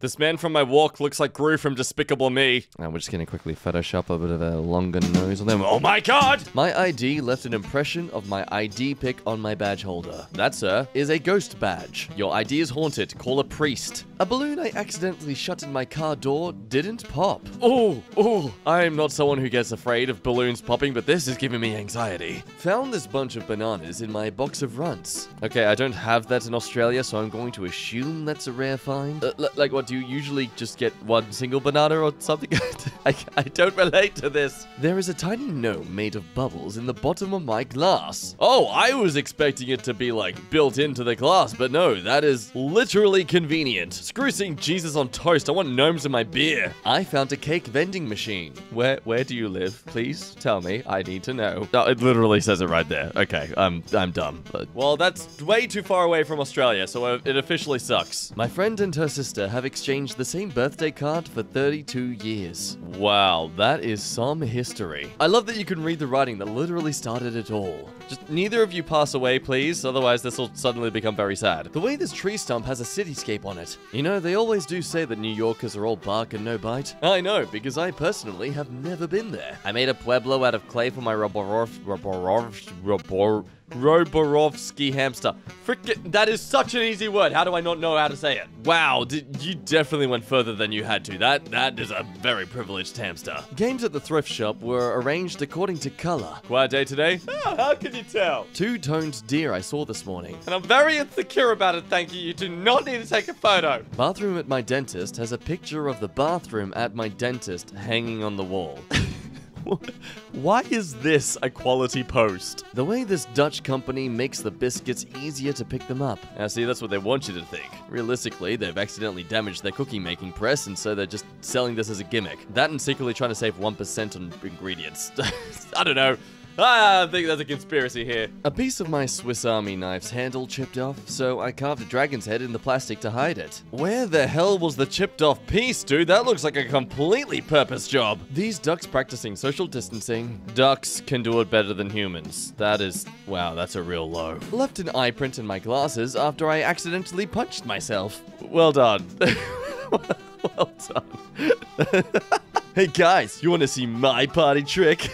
This man from my walk looks like Gru from Despicable Me. And we're just gonna quickly Photoshop a bit of a longer nose on them. Oh my god! My ID left an impression of my ID pic on my badge holder. That, sir, is a ghost badge. Your ID is haunted. Call a priest. A balloon I accidentally shut in my car door didn't pop. Oh, oh, I am not someone who gets afraid of balloons popping, but this is giving me anxiety. Found this bunch of bananas in my box of runts. Okay, I don't have that in Australia, so I'm going to assume that's a rare find. Uh, like, what, do you usually just get one single banana or something? I, I don't relate to this. There is a tiny gnome made of bubbles in the bottom of my glass. Oh, I was expecting it to be like built into the glass, but no, that is literally convenient. Screw seeing Jesus on toast. I want gnomes in my beer. I found a cake vending machine. Where where do you live? Please tell me. I need to know. No, it literally says it right there. Okay, I'm I'm dumb. But, well, that's way too far away from Australia, so it officially sucks. My friend and her sister have exchanged the same birthday card for 32 years. Wow, that is some history. I love that you can read the writing that literally started it all. Just neither of you pass away, please, otherwise this will suddenly become very sad. The way this tree stump has a cityscape on it. You know, they always do say that New Yorkers are all bark and no bite. I know, because I personally have never been there. I made a Pueblo out of clay for my Roborov... Roborov... Robor... Roborovsky hamster. Frickin' that is such an easy word. How do I not know how to say it? Wow, did, you definitely went further than you had to. That that is a very privileged hamster. Games at the thrift shop were arranged according to color. Quiet day today? Oh, how can you tell? Two-toned deer I saw this morning. And I'm very insecure about it, thank you. You do not need to take a photo. Bathroom at my dentist has a picture of the bathroom at my dentist hanging on the wall. Why is this a quality post? The way this Dutch company makes the biscuits easier to pick them up. Now, see, that's what they want you to think. Realistically, they've accidentally damaged their cookie making press, and so they're just selling this as a gimmick. That and secretly trying to save 1% on ingredients. I don't know. I think there's a conspiracy here. A piece of my Swiss Army knife's handle chipped off, so I carved a dragon's head in the plastic to hide it. Where the hell was the chipped off piece, dude? That looks like a completely purpose job. These ducks practicing social distancing. Ducks can do it better than humans. That is, wow, that's a real low. Left an eye print in my glasses after I accidentally punched myself. Well done. well done. hey guys, you want to see my party trick?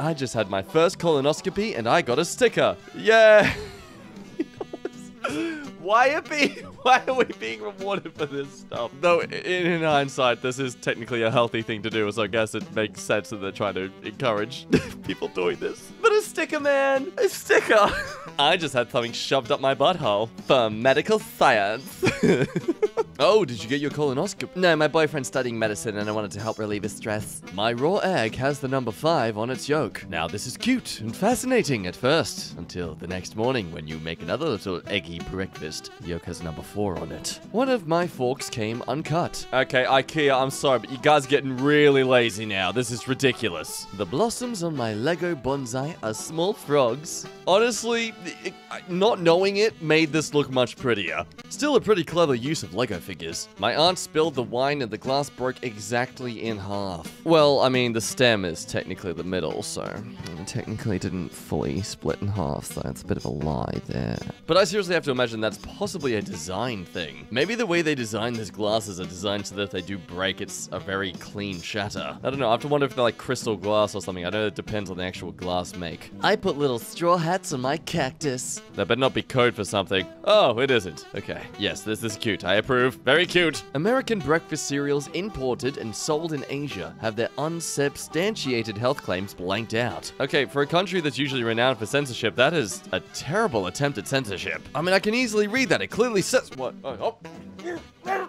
I just had my first colonoscopy and I got a sticker. Yeah. Why are be why are we being rewarded for this stuff? Though in, in hindsight, this is technically a healthy thing to do, so I guess it makes sense that they're trying to encourage people doing this. But a sticker, man, a sticker. I just had something shoved up my butthole for medical science. oh, did you get your colonoscopy? No, my boyfriend's studying medicine and I wanted to help relieve his stress. My raw egg has the number five on its yolk. Now this is cute and fascinating at first, until the next morning when you make another little eggy breakfast. The yolk has number four on it. One of my forks came uncut. Okay, Ikea, I'm sorry, but you guys are getting really lazy now. This is ridiculous. The blossoms on my Lego bonsai are small frogs. Honestly, it, not knowing it made this look much prettier. Still a pretty clever use of Lego figures. My aunt spilled the wine and the glass broke exactly in half. Well, I mean, the stem is technically the middle, so mm, it technically didn't fully split in half, so it's a bit of a lie there. But I seriously have to imagine that's possibly a design thing. Maybe the way they design these glasses are designed so that if they do break, it's a very clean shatter. I don't know, I have to wonder if they're like crystal glass or something. I know it depends on the actual glass make. I put little straw hats on my cactus. That better not be code for something. Oh, it isn't. Okay. Yes, this is cute. I approve. Very cute. American breakfast cereals imported and sold in Asia have their unsubstantiated health claims blanked out. Okay, for a country that's usually renowned for censorship, that is a terrible attempt at censorship. I mean, I can easily read that. It clearly says what. Oh, oh.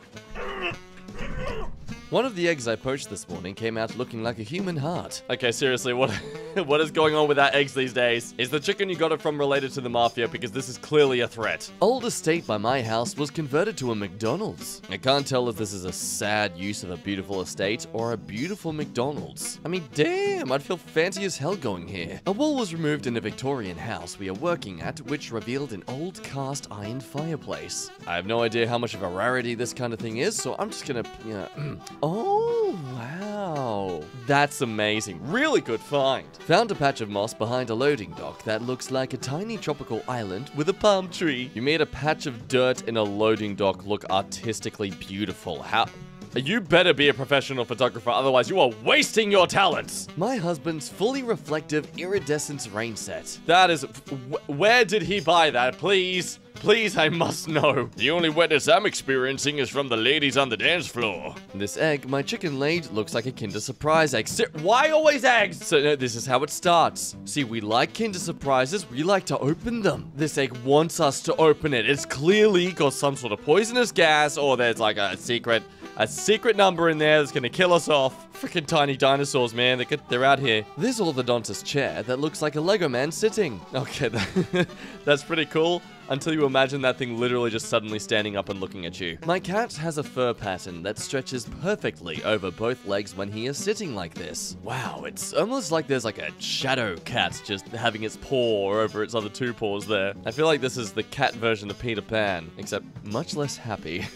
One of the eggs I poached this morning came out looking like a human heart. Okay, seriously, what what is going on with our eggs these days? Is the chicken you got it from related to the mafia? Because this is clearly a threat. Old estate by my house was converted to a McDonald's. I can't tell if this is a sad use of a beautiful estate or a beautiful McDonald's. I mean, damn, I'd feel fancy as hell going here. A wall was removed in a Victorian house we are working at, which revealed an old cast iron fireplace. I have no idea how much of a rarity this kind of thing is, so I'm just gonna, you know, Oh, wow. That's amazing. Really good find. Found a patch of moss behind a loading dock that looks like a tiny tropical island with a palm tree. You made a patch of dirt in a loading dock look artistically beautiful. How... You better be a professional photographer, otherwise you are wasting your talents. My husband's fully reflective iridescence rain set. That is... wh- Where did he buy that, please? Please, I must know. The only wetness I'm experiencing is from the ladies on the dance floor. This egg my chicken laid looks like a Kinder Surprise egg. Si- Why always eggs? So no, this is how it starts. See, we like Kinder Surprises. We like to open them. This egg wants us to open it. It's clearly got some sort of poisonous gas or there's like a secret a secret number in there that's gonna kill us off. Freaking tiny dinosaurs, man. They're, good- they're out here. This orthodontist chair that looks like a Lego man sitting. Okay, that- that's pretty cool. Until you imagine that thing literally just suddenly standing up and looking at you. My cat has a fur pattern that stretches perfectly over both legs when he is sitting like this. Wow, it's almost like there's like a shadow cat just having its paw over its other two paws there. I feel like this is the cat version of Peter Pan, except much less happy.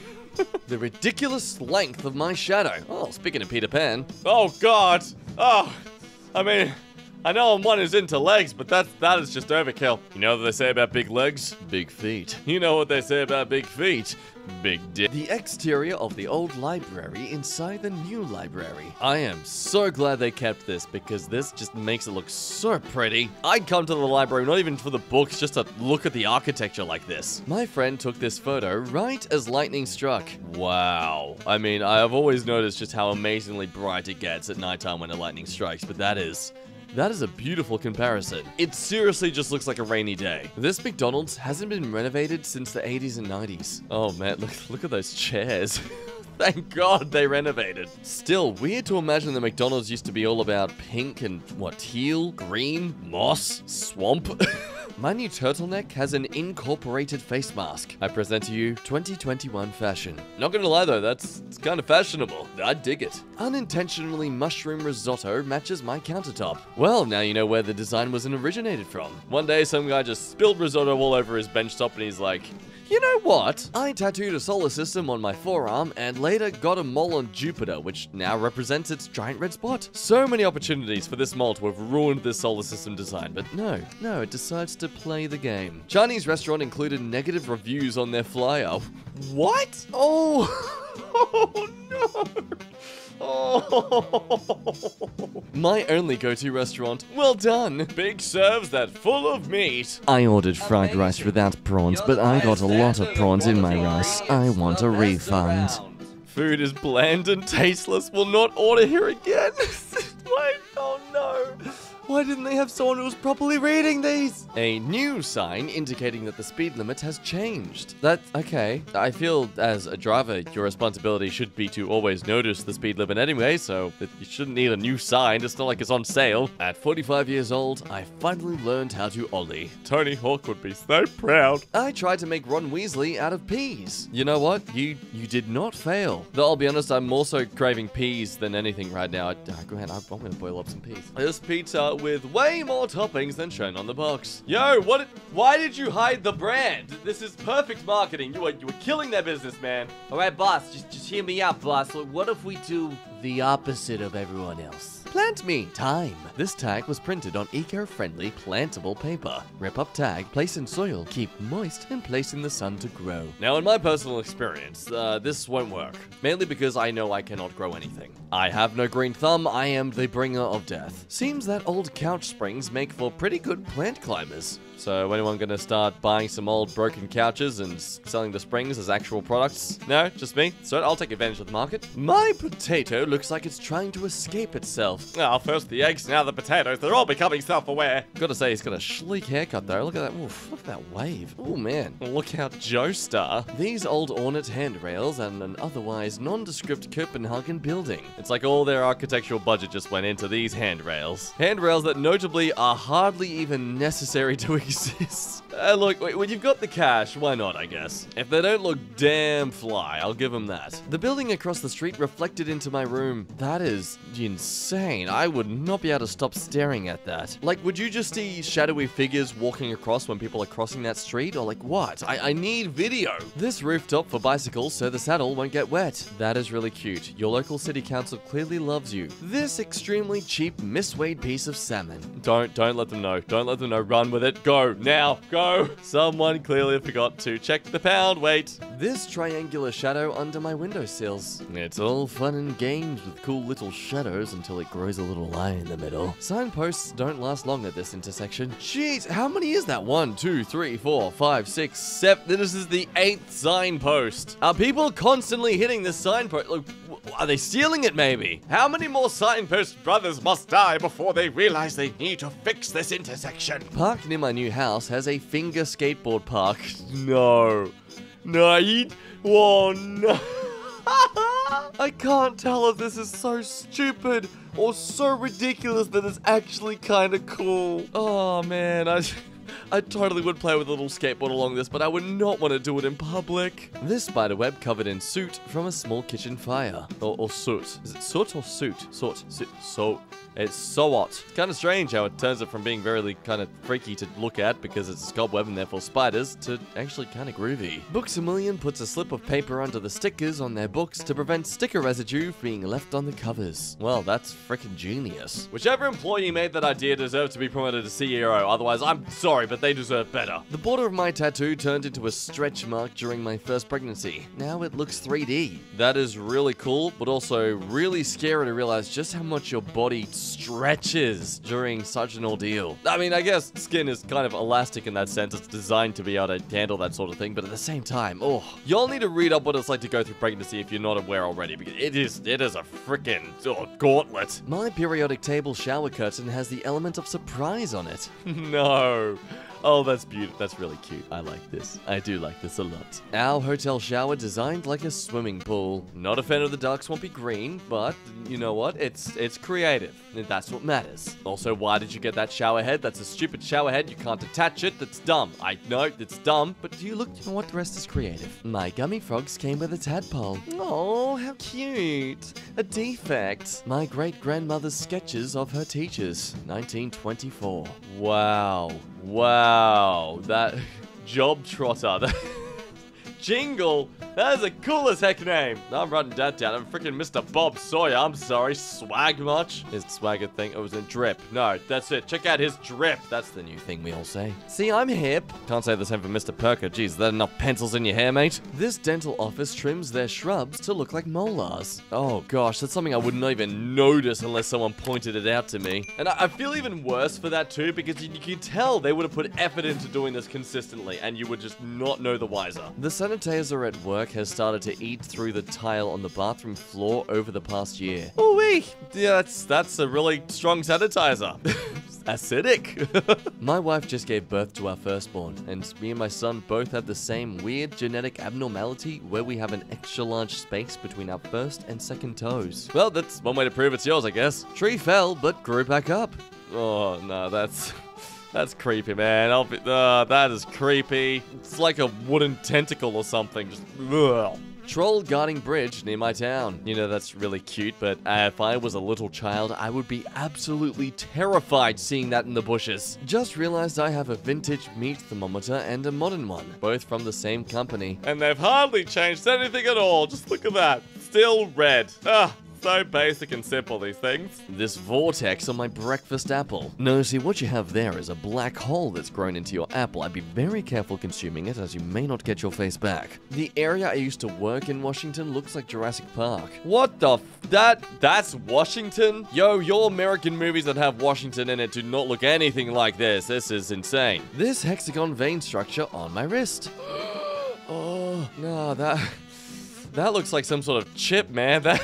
the ridiculous length of my shadow. Oh, speaking of Peter Pan. Oh, God. Oh, I mean, I know I'm one who's into legs, but that that is just overkill. You know what they say about big legs? Big feet. You know what they say about big feet? Big dick. The exterior of the old library inside the new library. I am so glad they kept this because this just makes it look so pretty. I'd come to the library not even for the books, just to look at the architecture like this. My friend took this photo right as lightning struck. Wow. I mean, I have always noticed just how amazingly bright it gets at nighttime when a lightning strikes, but that is that is a beautiful comparison. It seriously just looks like a rainy day. This McDonald's hasn't been renovated since the 80s and 90s. Oh man, look, look at those chairs. Thank God they renovated. Still, weird to imagine the McDonald's used to be all about pink and what, teal, green, moss, swamp. My new turtleneck has an incorporated face mask. I present to you 2021 fashion. Not gonna lie though, that's it's kind of fashionable. I dig it. Unintentionally mushroom risotto matches my countertop. Well, now you know where the design was originated from. One day some guy just spilled risotto all over his bench top and he's like, you know what? I tattooed a solar system on my forearm and later got a mole on Jupiter, which now represents its giant red spot. So many opportunities for this mole to have ruined this solar system design, but no, no, it decides to play the game. Chinese restaurant included negative reviews on their flyer. What? Oh, oh no. My only go-to restaurant. Well done. Big serves that full of meat. I ordered fried rice without prawns, but I got a lot of prawns in my rice. I want a refund. Food is bland and tasteless. Will not order here again. Why didn't they have someone who was properly reading these? A new sign indicating that the speed limit has changed. That, okay. I feel as a driver, your responsibility should be to always notice the speed limit anyway, so you shouldn't need a new sign. It's not like it's on sale. At 45 years old, I finally learned how to ollie. Tony Hawk would be so proud. I tried to make Ron Weasley out of peas. You know what? You you did not fail. Though I'll be honest, I'm more so craving peas than anything right now. I, uh, go ahead, I'm, I'm gonna boil up some peas. This pizza with way more toppings than shown on the box. Yo, what? Why did you hide the brand? This is perfect marketing. You were you were killing their business, man. All right, boss, just just hear me out, boss. What if we do the opposite of everyone else? Plant me time. This tag was printed on eco-friendly plantable paper. Rip up tag, place in soil, keep moist, and place in the sun to grow. Now, in my personal experience, uh, this won't work. Mainly because I know I cannot grow anything. I have no green thumb. I am the bringer of death. Seems that old couch springs make for pretty good plant climbers. So, anyone gonna start buying some old broken couches and selling the springs as actual products? No, just me. So I'll take advantage of the market. My potato looks like it's trying to escape itself. Ah, first the eggs, now the potatoes. They're all becoming self-aware. Gotta say, he's got a sleek haircut though. Look at that. Oof, look at that wave. Oh man. Look out, Joestar. These old ornate handrails and an otherwise nondescript Copenhagen building. It's like all their architectural budget just went into these handrails. Handrails that notably are hardly even necessary to exist. Uh, look, when you've got the cash, why not, I guess? If they don't look damn fly, I'll give them that. The building across the street reflected into my room. That is insane. I would not be able to stop staring at that. Like, would you just see shadowy figures walking across when people are crossing that street? Or like, what? I, I need video. This rooftop for bicycles so the saddle won't get wet. That is really cute. Your local city council clearly loves you. This extremely cheap misweighed piece of salmon. Don't, don't let them know. Don't let them know. Run with it. Go, now, go. Someone clearly forgot to check the pound weight. This triangular shadow under my windowsills. It's all fun and games with cool little shadows until it grows a little line in the middle. Signposts don't last long at this intersection. Jeez, how many is that? One, two, three, four, five, six, seven. This is the eighth signpost. Are people constantly hitting this signpost? Look, are they stealing it maybe? How many more signpost brothers must die before they realize they need to fix this intersection? Park near my new house has a finger skateboard park. No. No, you... Oh, no. I can't tell if this is so stupid or so ridiculous that it's actually kind of cool. Oh, man, I... I totally would play with a little skateboard along this, but I would not want to do it in public. This spider web covered in soot from a small kitchen fire. Or, or soot. Is it soot or soot? Soot. Soot. So. It's so hot. Kind of strange how it turns it from being very kind of freaky to look at because it's a cobweb and therefore spiders to actually kind of groovy. Books a Million puts a slip of paper under the stickers on their books to prevent sticker residue being left on the covers. Well, that's freaking genius. Whichever employee made that idea deserves to be promoted to CEO, otherwise I'm sorry, but they deserve better. The border of my tattoo turned into a stretch mark during my first pregnancy. Now it looks 3D. That is really cool, but also really scary to realize just how much your body stretches during such an ordeal. I mean, I guess skin is kind of elastic in that sense. It's designed to be able to handle that sort of thing, but at the same time, oh, y'all need to read up what it's like to go through pregnancy if you're not aware already, because it is, it is a freaking oh, gauntlet. My periodic table shower curtain has the element of surprise on it. no. Oh, that's beautiful. That's really cute. I like this. I do like this a lot. Our hotel shower designed like a swimming pool. Not a fan of the dark swampy green, but you know what? It's it's creative. That's what matters. Also, why did you get that shower head? That's a stupid shower head. You can't attach it. That's dumb. I know it's dumb, but do you look, you know what? The rest is creative. My gummy frogs came with a tadpole. Oh, how cute. A defect. My great grandmother's sketches of her teachers. 1924. Wow. Wow. That job trotter. Jingle. That is a cool as heck name. I'm writing that down. I'm freaking Mr. Bob Sawyer. I'm sorry. Swag much? His swagger thing. It was a drip. No, that's it. Check out his drip. That's the new thing we all say. See, I'm hip. Can't say the same for Mr. Perker. Jeez, is that enough pencils in your hair, mate? This dental office trims their shrubs to look like molars. Oh gosh, that's something I would not even notice unless someone pointed it out to me. And I, I feel even worse for that too because you, you can tell they would have put effort into doing this consistently and you would just not know the wiser. The sanitizer at work has started to eat through the tile on the bathroom floor over the past year. Oh wee! Yeah, that's that's a really strong sanitizer. Acidic. my wife just gave birth to our firstborn, and me and my son both have the same weird genetic abnormality where we have an extra large space between our first and second toes. Well, that's one way to prove it's yours, I guess. Tree fell, but grew back up. Oh, no, that's... That's creepy, man. Be, uh, that is creepy. It's like a wooden tentacle or something. Just, ugh. Troll guarding bridge near my town. You know, that's really cute, but uh, if I was a little child, I would be absolutely terrified seeing that in the bushes. Just realized I have a vintage meat thermometer and a modern one, both from the same company. And they've hardly changed anything at all. Just look at that. Still red. Ah, so basic and simple, these things. This vortex on my breakfast apple. No, see, what you have there is a black hole that's grown into your apple. I'd be very careful consuming it, as you may not get your face back. The area I used to work in Washington looks like Jurassic Park. What the That, that's Washington? Yo, your American movies that have Washington in it do not look anything like this. This is insane. This hexagon vein structure on my wrist. oh, no, that... That looks like some sort of chip, man. That...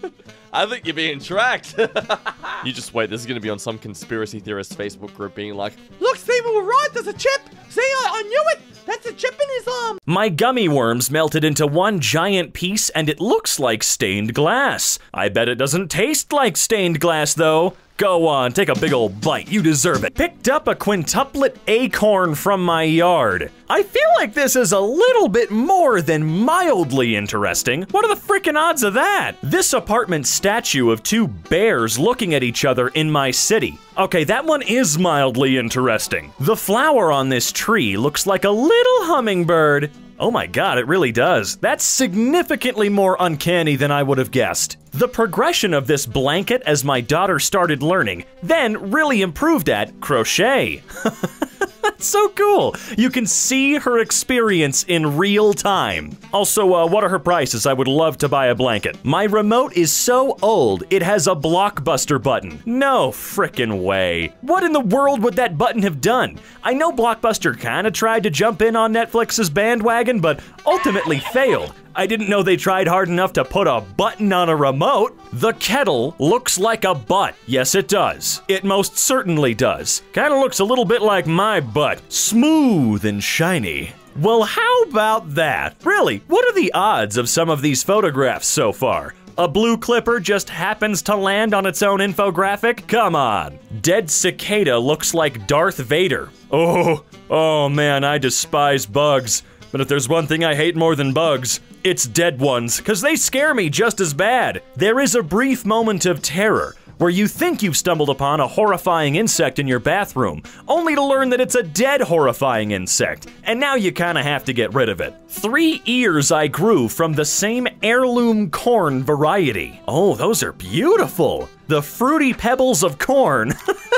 I think you're being tracked. you just wait. This is going to be on some conspiracy theorist Facebook group being like, Look, Steve, we were right. There's a chip. See, I, I knew it. That's a chip in his arm. My gummy worms melted into one giant piece and it looks like stained glass. I bet it doesn't taste like stained glass though. Go on, take a big old bite. You deserve it. Picked up a quintuplet acorn from my yard. I feel like this is a little bit more than mildly interesting. What are the freaking odds of that? This apartment statue of two bears looking at each other in my city. Okay, that one is mildly interesting. The flower on this tree looks like a little hummingbird. Oh my god, it really does. That's significantly more uncanny than I would have guessed. The progression of this blanket as my daughter started learning, then really improved at crochet. That's so cool. You can see her experience in real time. Also, uh, what are her prices? I would love to buy a blanket. My remote is so old, it has a blockbuster button. No frickin' way. What in the world would that button have done? I know Blockbuster kinda tried to jump in on Netflix's bandwagon, but ultimately failed. I didn't know they tried hard enough to put a button on a remote. The kettle looks like a butt. Yes, it does. It most certainly does. Kinda looks a little bit like my butt. Smooth and shiny. Well, how about that? Really, what are the odds of some of these photographs so far? A blue clipper just happens to land on its own infographic? Come on. Dead cicada looks like Darth Vader. Oh, oh man, I despise bugs. But if there's one thing I hate more than bugs, it's dead ones, because they scare me just as bad. There is a brief moment of terror where you think you've stumbled upon a horrifying insect in your bathroom, only to learn that it's a dead horrifying insect, and now you kinda have to get rid of it. Three ears I grew from the same heirloom corn variety. Oh, those are beautiful. The fruity pebbles of corn.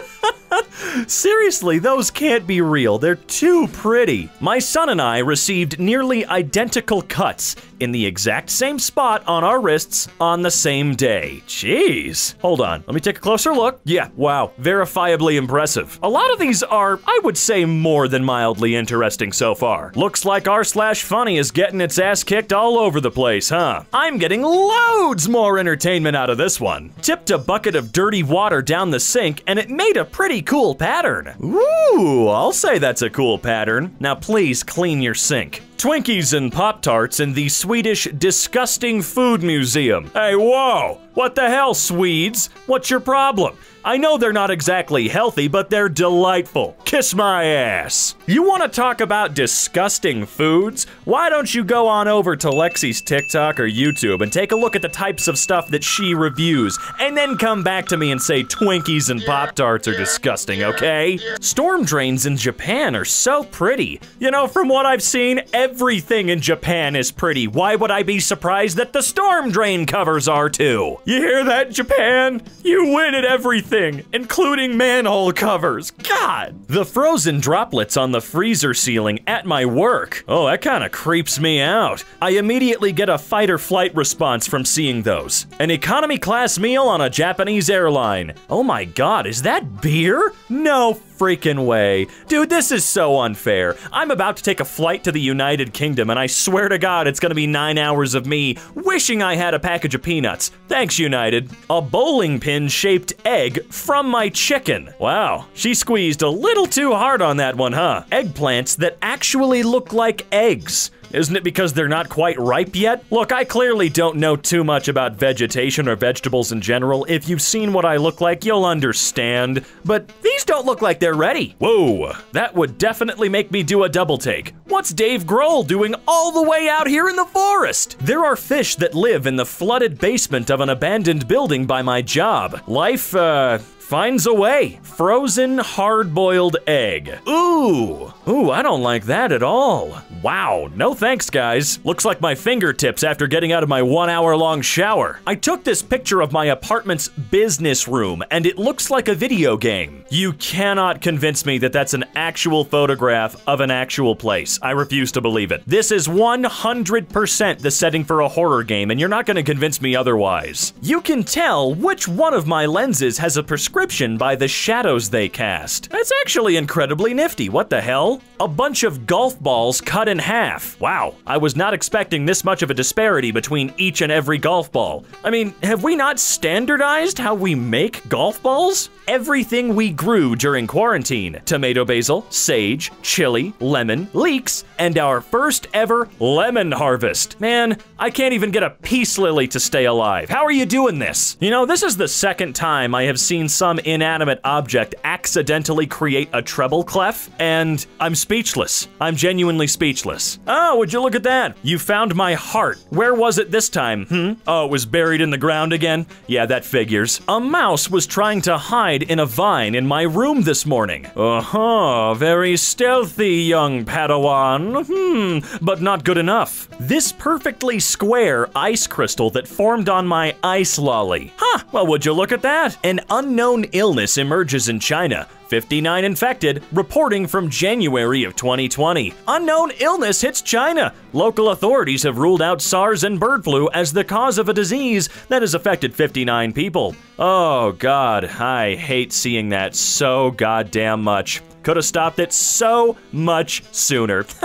Seriously, those can't be real. They're too pretty. My son and I received nearly identical cuts in the exact same spot on our wrists on the same day. Jeez. Hold on, let me take a closer look. Yeah, wow, verifiably impressive. A lot of these are, I would say, more than mildly interesting so far. Looks like r slash funny is getting its ass kicked all over the place, huh? I'm getting loads more entertainment out of this one. Tipped a bucket of dirty water down the sink and it made a pretty cool pattern. Ooh, I'll say that's a cool pattern. Now please clean your sink. Twinkies and Pop Tarts in the Swedish Disgusting Food Museum. Hey, whoa! What the hell, Swedes? What's your problem? I know they're not exactly healthy, but they're delightful. Kiss my ass. You want to talk about disgusting foods? Why don't you go on over to Lexi's TikTok or YouTube and take a look at the types of stuff that she reviews, and then come back to me and say Twinkies and Pop Tarts are disgusting, okay? Storm drains in Japan are so pretty. You know, from what I've seen, everything in Japan is pretty. Why would I be surprised that the storm drain covers are too? You hear that, Japan? You win at everything, including manhole covers. God! The frozen droplets on the freezer ceiling at my work. Oh, that kind of creeps me out. I immediately get a fight or flight response from seeing those. An economy class meal on a Japanese airline. Oh my god, is that beer? No freaking way. Dude, this is so unfair. I'm about to take a flight to the United Kingdom, and I swear to God it's gonna be nine hours of me wishing I had a package of peanuts. Thanks, United. A bowling pin shaped egg from my chicken. Wow, she squeezed a little too hard on that one, huh? Eggplants that actually look like eggs. Isn't it because they're not quite ripe yet? Look, I clearly don't know too much about vegetation or vegetables in general. If you've seen what I look like, you'll understand. But these don't look like they're ready. Whoa, that would definitely make me do a double take. What's Dave Grohl doing all the way out here in the forest? There are fish that live in the flooded basement of an abandoned building by my job. Life, uh, finds a way. Frozen hard-boiled egg. Ooh, ooh, I don't like that at all. Wow, no thanks, guys. Looks like my fingertips after getting out of my one hour long shower. I took this picture of my apartment's business room, and it looks like a video game. You cannot convince me that that's an actual photograph of an actual place. I refuse to believe it. This is 100% the setting for a horror game, and you're not gonna convince me otherwise. You can tell which one of my lenses has a prescription by the shadows they cast. That's actually incredibly nifty, what the hell? A bunch of golf balls cut in half. Wow, I was not expecting this much of a disparity between each and every golf ball. I mean, have we not standardized how we make golf balls? Everything we grew during quarantine tomato basil, sage, chili, lemon, leeks, and our first ever lemon harvest. Man, I can't even get a peace lily to stay alive. How are you doing this? You know, this is the second time I have seen some inanimate object accidentally create a treble clef, and I'm speechless. I'm genuinely speechless. Oh, would you look at that? You found my heart. Where was it this time? Hmm? Oh, it was buried in the ground again? Yeah, that figures. A mouse was trying to hide in a vine in my room this morning. Uh-huh, very stealthy, young Padawan. Hmm, but not good enough. This perfectly square ice crystal that formed on my ice lolly. Huh, well, would you look at that? An unknown illness emerges in China. 59 infected, reporting from January of 2020. Unknown illness hits China. Local authorities have ruled out SARS and bird flu as the cause of a disease that has affected 59 people. Oh god, I hate seeing that so goddamn much. Could have stopped it so much sooner.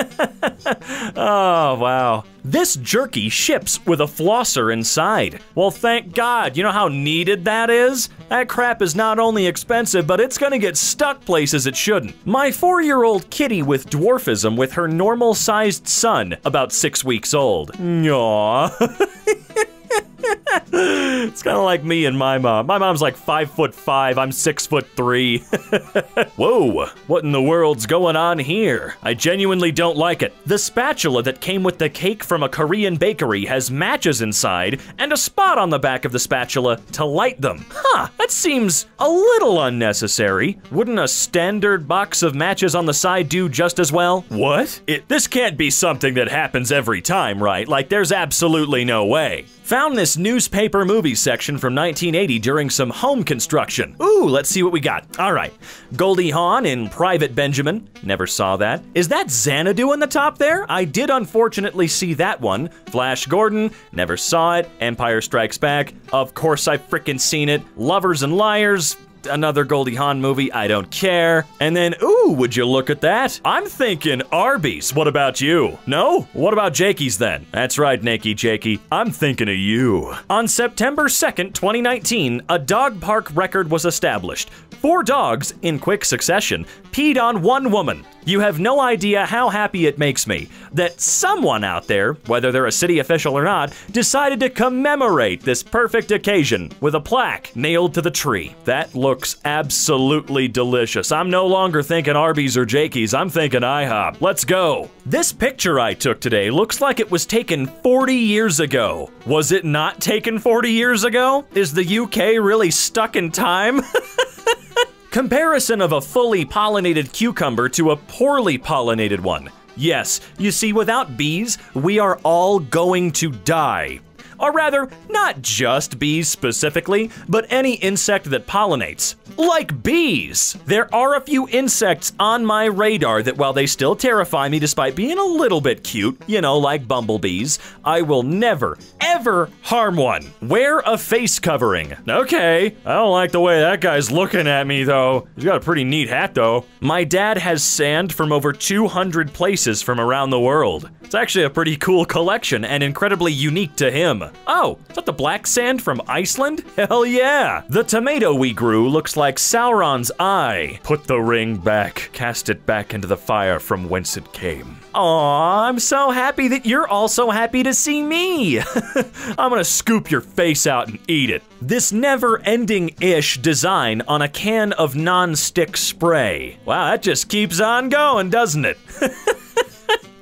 oh, wow. This jerky ships with a flosser inside. Well, thank God. You know how needed that is? That crap is not only expensive, but it's gonna get stuck places it shouldn't. My four year old kitty with dwarfism with her normal sized son, about six weeks old. Aww. it's kind of like me and my mom. My mom's like five foot five, I'm six foot three. Whoa, what in the world's going on here? I genuinely don't like it. The spatula that came with the cake from a Korean bakery has matches inside and a spot on the back of the spatula to light them. Huh, that seems a little unnecessary. Wouldn't a standard box of matches on the side do just as well? What? It, this can't be something that happens every time, right? Like, there's absolutely no way. Found this newspaper movie section from 1980 during some home construction. Ooh, let's see what we got. All right. Goldie Hawn in Private Benjamin. Never saw that. Is that Xanadu in the top there? I did unfortunately see that one. Flash Gordon. Never saw it. Empire Strikes Back. Of course I've frickin' seen it. Lovers and Liars another Goldie Hawn movie, I don't care. And then, ooh, would you look at that? I'm thinking Arby's. What about you? No? What about Jakey's then? That's right, Nakey Jakey. I'm thinking of you. On September 2nd, 2019, a dog park record was established. Four dogs, in quick succession, peed on one woman. You have no idea how happy it makes me that someone out there, whether they're a city official or not, decided to commemorate this perfect occasion with a plaque nailed to the tree. That looks absolutely delicious. I'm no longer thinking Arby's or Jakey's, I'm thinking IHOP. Let's go. This picture I took today looks like it was taken 40 years ago. Was it not taken 40 years ago? Is the UK really stuck in time? Comparison of a fully pollinated cucumber to a poorly pollinated one. Yes, you see, without bees, we are all going to die. Or rather, not just bees specifically, but any insect that pollinates. Like bees! There are a few insects on my radar that while they still terrify me despite being a little bit cute, you know, like bumblebees, I will never, ever harm one. Wear a face covering. Okay, I don't like the way that guy's looking at me though. He's got a pretty neat hat though. My dad has sand from over 200 places from around the world. It's actually a pretty cool collection and incredibly unique to him. Oh, is that the black sand from Iceland? Hell yeah! The tomato we grew looks like Sauron's eye. Put the ring back, cast it back into the fire from whence it came. Aw, I'm so happy that you're also happy to see me. I'm gonna scoop your face out and eat it. This never-ending-ish design on a can of non-stick spray. Wow, that just keeps on going, doesn't it?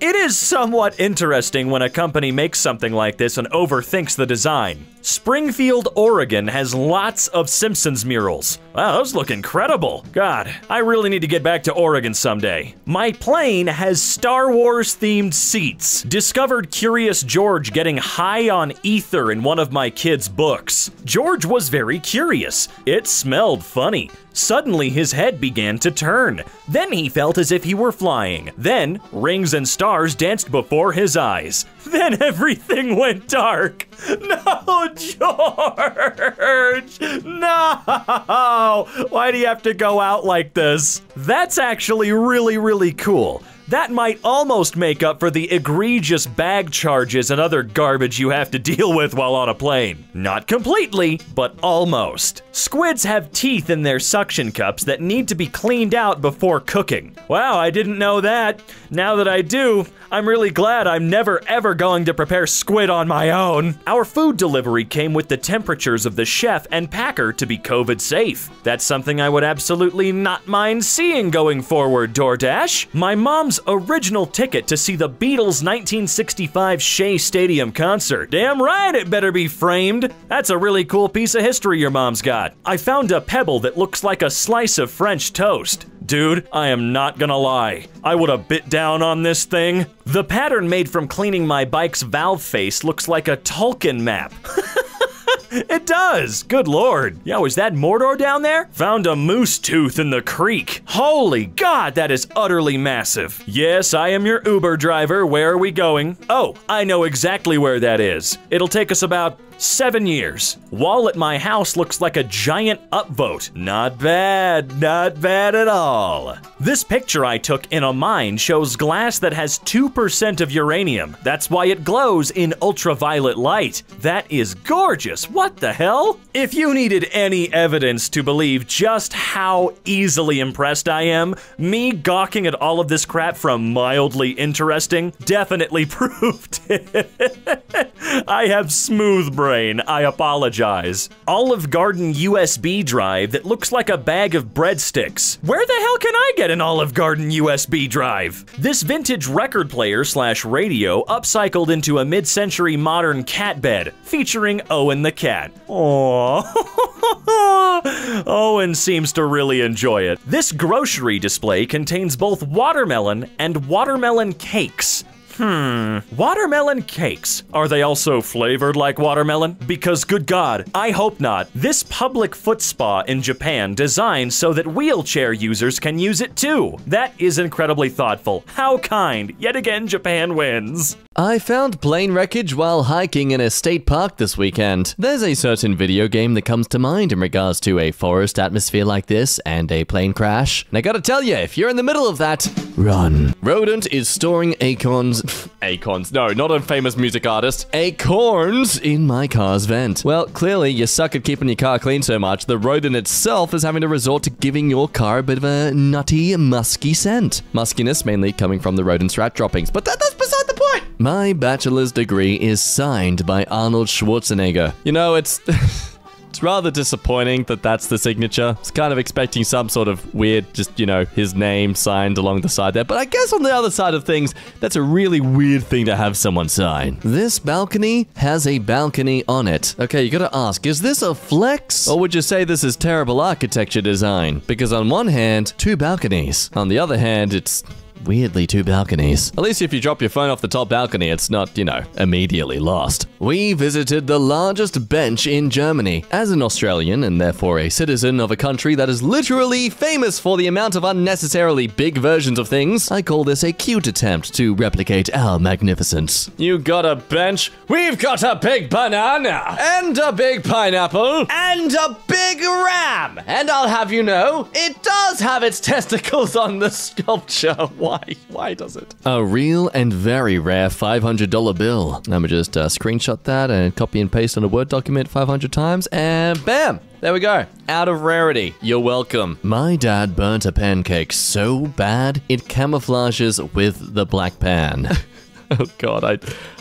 It is somewhat interesting when a company makes something like this and overthinks the design. Springfield, Oregon has lots of Simpsons murals. Wow, those look incredible. God, I really need to get back to Oregon someday. My plane has Star Wars themed seats. Discovered Curious George getting high on ether in one of my kids' books. George was very curious. It smelled funny. Suddenly, his head began to turn. Then he felt as if he were flying. Then, rings and stars danced before his eyes. Then everything went dark. No, George! No! Why do you have to go out like this? That's actually really, really cool. That might almost make up for the egregious bag charges and other garbage you have to deal with while on a plane. Not completely, but almost. Squids have teeth in their suction cups that need to be cleaned out before cooking. Wow, I didn't know that. Now that I do, I'm really glad I'm never ever going to prepare squid on my own. Our food delivery came with the temperatures of the chef and packer to be COVID safe. That's something I would absolutely not mind seeing going forward, DoorDash. My mom's original ticket to see the Beatles' 1965 Shea Stadium concert. Damn right it better be framed. That's a really cool piece of history your mom's got. I found a pebble that looks like a slice of French toast. Dude, I am not gonna lie. I would have bit down on this thing. The pattern made from cleaning my bike's valve face looks like a Tolkien map. It does! Good lord. Yo, is that Mordor down there? Found a moose tooth in the creek. Holy god, that is utterly massive. Yes, I am your Uber driver. Where are we going? Oh, I know exactly where that is. It'll take us about Seven years. Wall at my house looks like a giant upvote. Not bad, not bad at all. This picture I took in a mine shows glass that has 2% of uranium. That's why it glows in ultraviolet light. That is gorgeous. What the hell? If you needed any evidence to believe just how easily impressed I am, me gawking at all of this crap from mildly interesting definitely proved it. I have smooth brain brain, I apologize. Olive Garden USB drive that looks like a bag of breadsticks. Where the hell can I get an Olive Garden USB drive? This vintage record player slash radio upcycled into a mid-century modern cat bed, featuring Owen the cat. Aww. Owen seems to really enjoy it. This grocery display contains both watermelon and watermelon cakes. Hmm. Watermelon cakes. Are they also flavored like watermelon? Because, good God, I hope not. This public foot spa in Japan designed so that wheelchair users can use it too. That is incredibly thoughtful. How kind. Yet again, Japan wins. I found plane wreckage while hiking in a state park this weekend. There's a certain video game that comes to mind in regards to a forest atmosphere like this and a plane crash. And I gotta tell you, if you're in the middle of that, run. Rodent is storing acorns. acorns, no, not a famous music artist. Acorns in my car's vent. Well, clearly you suck at keeping your car clean so much, the rodent itself is having to resort to giving your car a bit of a nutty, musky scent. Muskiness mainly coming from the rodent's rat droppings, but that, that's beside the point. My bachelor's degree is signed by Arnold Schwarzenegger. You know, it's. It's rather disappointing that that's the signature. It's kind of expecting some sort of weird, just, you know, his name signed along the side there. But I guess on the other side of things, that's a really weird thing to have someone sign. This balcony has a balcony on it. Okay, you gotta ask, is this a flex? Or would you say this is terrible architecture design? Because on one hand, two balconies. On the other hand, it's Weirdly, two balconies. At least if you drop your phone off the top balcony, it's not, you know, immediately lost. We visited the largest bench in Germany. As an Australian, and therefore a citizen of a country that is literally famous for the amount of unnecessarily big versions of things, I call this a cute attempt to replicate our magnificence. You got a bench? We've got a big banana! And a big pineapple! And a big ram! And I'll have you know, it does have its testicles on the sculpture. Why? Why does it? A real and very rare $500 bill. Let me just uh, screenshot that and copy and paste on a Word document 500 times, and bam! There we go. Out of rarity. You're welcome. My dad burnt a pancake so bad it camouflages with the black pan. oh god, I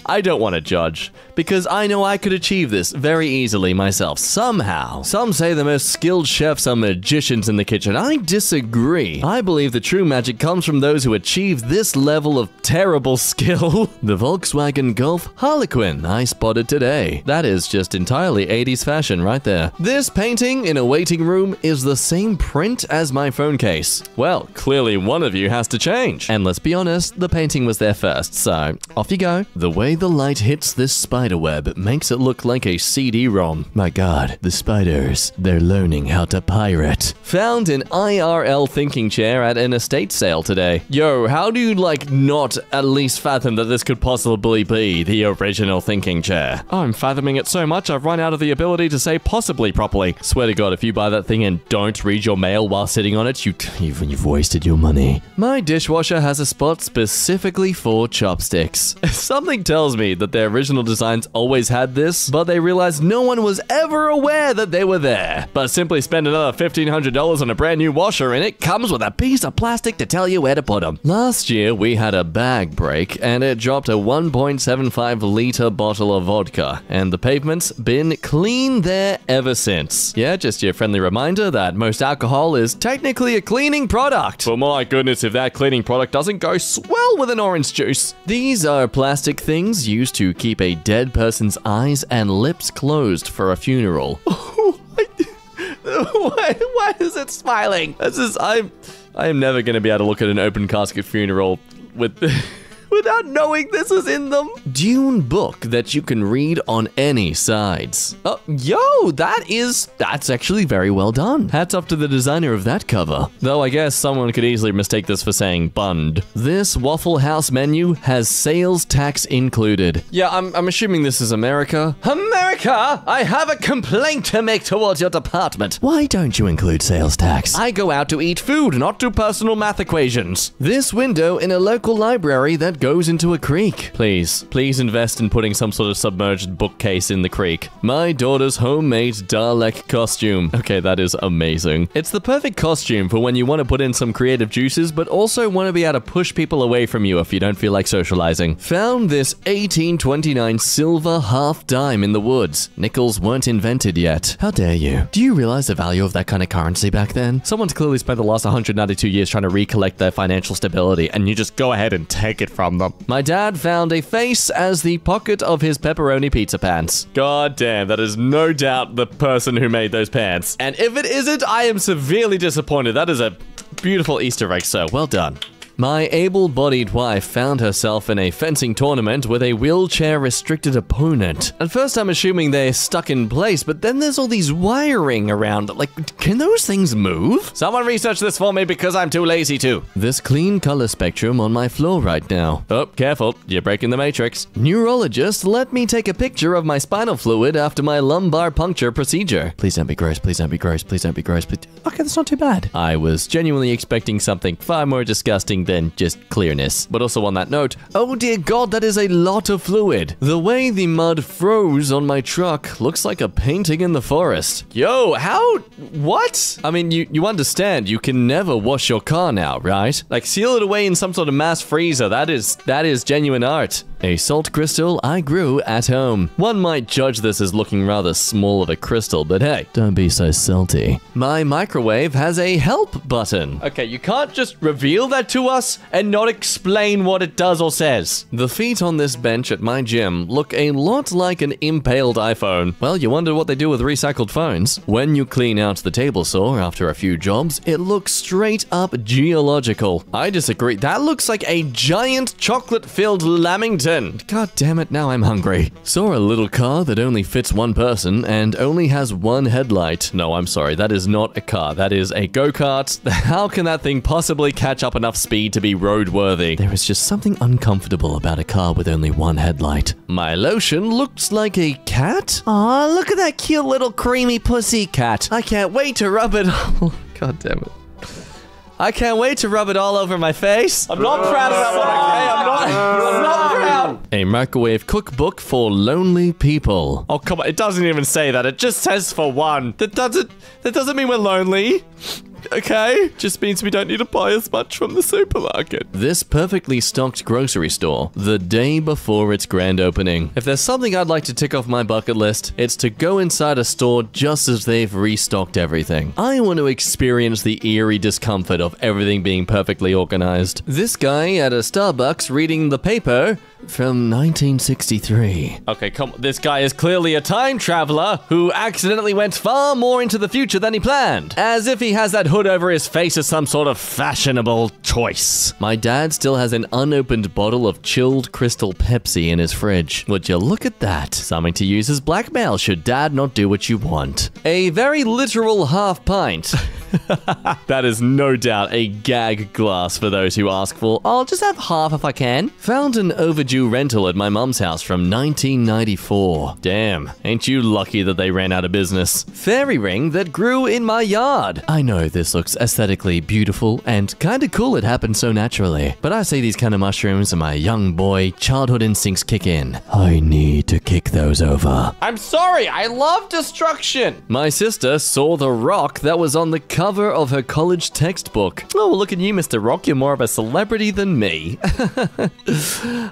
I don't want to judge because I know I could achieve this very easily myself somehow. Some say the most skilled chefs are magicians in the kitchen. I disagree. I believe the true magic comes from those who achieve this level of terrible skill. the Volkswagen Golf Harlequin I spotted today. That is just entirely 80s fashion right there. This painting in a waiting room is the same print as my phone case. Well, clearly one of you has to change. And let's be honest, the painting was there first, so off you go. The way way the light hits this spider web makes it look like a CD-ROM. My god, the spiders, they're learning how to pirate. Found an IRL thinking chair at an estate sale today. Yo, how do you like not at least fathom that this could possibly be the original thinking chair? I'm fathoming it so much I've run out of the ability to say possibly properly. Swear to god, if you buy that thing and don't read your mail while sitting on it, you even you've wasted your money. My dishwasher has a spot specifically for chopsticks. Something tells me that their original designs always had this, but they realized no one was ever aware that they were there. But simply spend another $1,500 on a brand new washer and it comes with a piece of plastic to tell you where to put them. Last year, we had a bag break and it dropped a 1.75 liter bottle of vodka, and the pavement's been clean there ever since. Yeah, just your friendly reminder that most alcohol is technically a cleaning product. But my goodness, if that cleaning product doesn't go swell with an orange juice. These are plastic things used to keep a dead person's eyes and lips closed for a funeral. why, why is it smiling? This is I'm I am never gonna be able to look at an open casket funeral with without knowing this is in them. Dune book that you can read on any sides. Oh, yo, that is that's actually very well done. Hats off to the designer of that cover. Though I guess someone could easily mistake this for saying bund. This Waffle House menu has sales tax included. Yeah, I'm, I'm assuming this is America. America, I have a complaint to make towards your department. Why don't you include sales tax? I go out to eat food, not do personal math equations. This window in a local library that goes into a creek. Please, please invest in putting some sort of submerged bookcase in the creek. My daughter's homemade Dalek costume. Okay, that is amazing. It's the perfect costume for when you want to put in some creative juices, but also want to be able to push people away from you if you don't feel like socializing. Found this 1829 silver half dime in the woods. Nickels weren't invented yet. How dare you? Do you realize the value of that kind of currency back then? Someone's clearly spent the last 192 years trying to recollect their financial stability, and you just go ahead and take it from them. My dad found a face as the pocket of his pepperoni pizza pants. God damn, that is no doubt the person who made those pants. And if it isn't, I am severely disappointed. That is a beautiful Easter egg, sir. Well done. My able bodied wife found herself in a fencing tournament with a wheelchair restricted opponent. At first, I'm assuming they're stuck in place, but then there's all these wiring around. Like, can those things move? Someone research this for me because I'm too lazy to. This clean color spectrum on my floor right now. Oh, careful, you're breaking the matrix. Neurologist, let me take a picture of my spinal fluid after my lumbar puncture procedure. Please don't be gross, please don't be gross, please don't be gross. Okay, that's not too bad. I was genuinely expecting something far more disgusting than just clearness. But also on that note, oh dear god, that is a lot of fluid. The way the mud froze on my truck looks like a painting in the forest. Yo, how? What? I mean, you, you understand, you can never wash your car now, right? Like, seal it away in some sort of mass freezer. That is, that is genuine art. A salt crystal I grew at home. One might judge this as looking rather small of a crystal, but hey, don't be so salty. My microwave has a help button. Okay, you can't just reveal that to us and not explain what it does or says. The feet on this bench at my gym look a lot like an impaled iPhone. Well, you wonder what they do with recycled phones. When you clean out the table saw after a few jobs, it looks straight up geological. I disagree. That looks like a giant chocolate-filled lamington. God damn it, now I'm hungry. Saw a little car that only fits one person and only has one headlight. No, I'm sorry, that is not a car. That is a go-kart. How can that thing possibly catch up enough speed to be roadworthy? There is just something uncomfortable about a car with only one headlight. My lotion looks like a cat? Aw, look at that cute little creamy pussy cat. I can't wait to rub it. God damn it. I can't wait to rub it all over my face. I'm not proud of that one, okay? I'm not, I'm not proud. A microwave cookbook for lonely people. Oh, come on. It doesn't even say that. It just says for one. That doesn't, that doesn't mean we're lonely. Okay? Just means we don't need to buy as much from the supermarket. This perfectly stocked grocery store, the day before its grand opening. If there's something I'd like to tick off my bucket list, it's to go inside a store just as they've restocked everything. I want to experience the eerie discomfort of everything being perfectly organized. This guy at a Starbucks reading the paper from 1963. Okay, come on. This guy is clearly a time traveler who accidentally went far more into the future than he planned. As if he has that hood over his face as some sort of fashionable choice. My dad still has an unopened bottle of chilled crystal Pepsi in his fridge. Would you look at that? Something to use as blackmail should dad not do what you want. A very literal half pint. that is no doubt a gag glass for those who ask for, I'll just have half if I can. Found an overdue rental at my mum's house from 1994. Damn, ain't you lucky that they ran out of business. Fairy ring that grew in my yard. I know this looks aesthetically beautiful and kinda cool it happened so naturally, but I see these kind of mushrooms and my young boy childhood instincts kick in. I need to kick those over. I'm sorry, I love destruction. My sister saw the rock that was on the cover of her college textbook. Oh, look at you, Mr. Rock. You're more of a celebrity than me.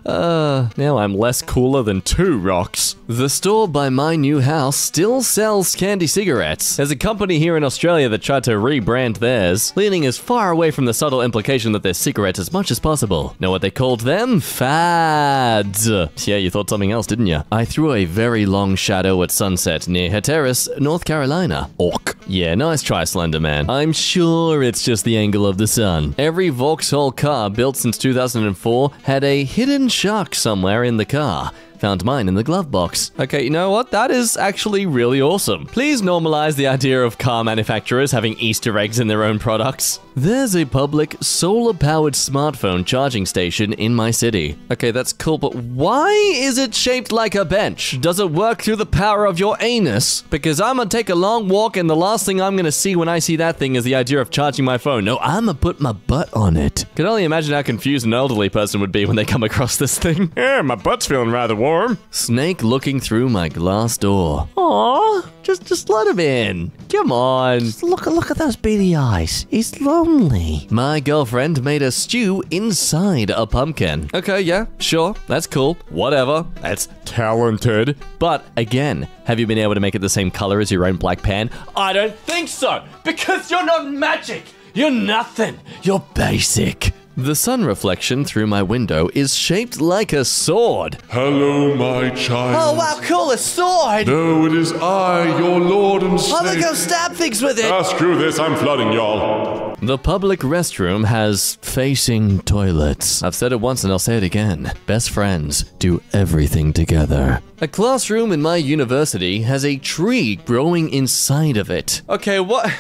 uh, Uh, now I'm less cooler than two rocks. The store by my new house still sells candy cigarettes. There's a company here in Australia that tried to rebrand theirs, leaning as far away from the subtle implication that they're cigarettes as much as possible. Know what they called them? Fads. Yeah, you thought something else, didn't you? I threw a very long shadow at sunset near Hatteras, North Carolina. Orc. Yeah, nice try, Slender Man. I'm sure it's just the angle of the sun. Every Vauxhall car built since 2004 had a hidden shark somewhere in the car. Found mine in the glove box. Okay, you know what? That is actually really awesome. Please normalize the idea of car manufacturers having Easter eggs in their own products. There's a public solar powered smartphone charging station in my city. Okay, that's cool, but why is it shaped like a bench? Does it work through the power of your anus? Because I'm gonna take a long walk and the last thing I'm gonna see when I see that thing is the idea of charging my phone. No, I'm gonna put my butt on it. Can only imagine how confused an elderly person would be when they come across this thing. Yeah, my butt's feeling rather warm. Snake looking through my glass door. Aw, just just let him in. Come on. Look, look at those beady eyes. He's lonely. My girlfriend made a stew inside a pumpkin. Okay, yeah, sure, that's cool. Whatever. That's talented. But again, have you been able to make it the same color as your own black pan? I don't think so, because you're not magic. You're nothing. You're basic. The sun reflection through my window is shaped like a sword. Hello, my child. Oh, wow, cool, a sword. No, it is I, your lord and I'm gonna go stab things with it. Ah, screw this, I'm flooding y'all. The public restroom has facing toilets. I've said it once and I'll say it again. Best friends do everything together. A classroom in my university has a tree growing inside of it. Okay, what?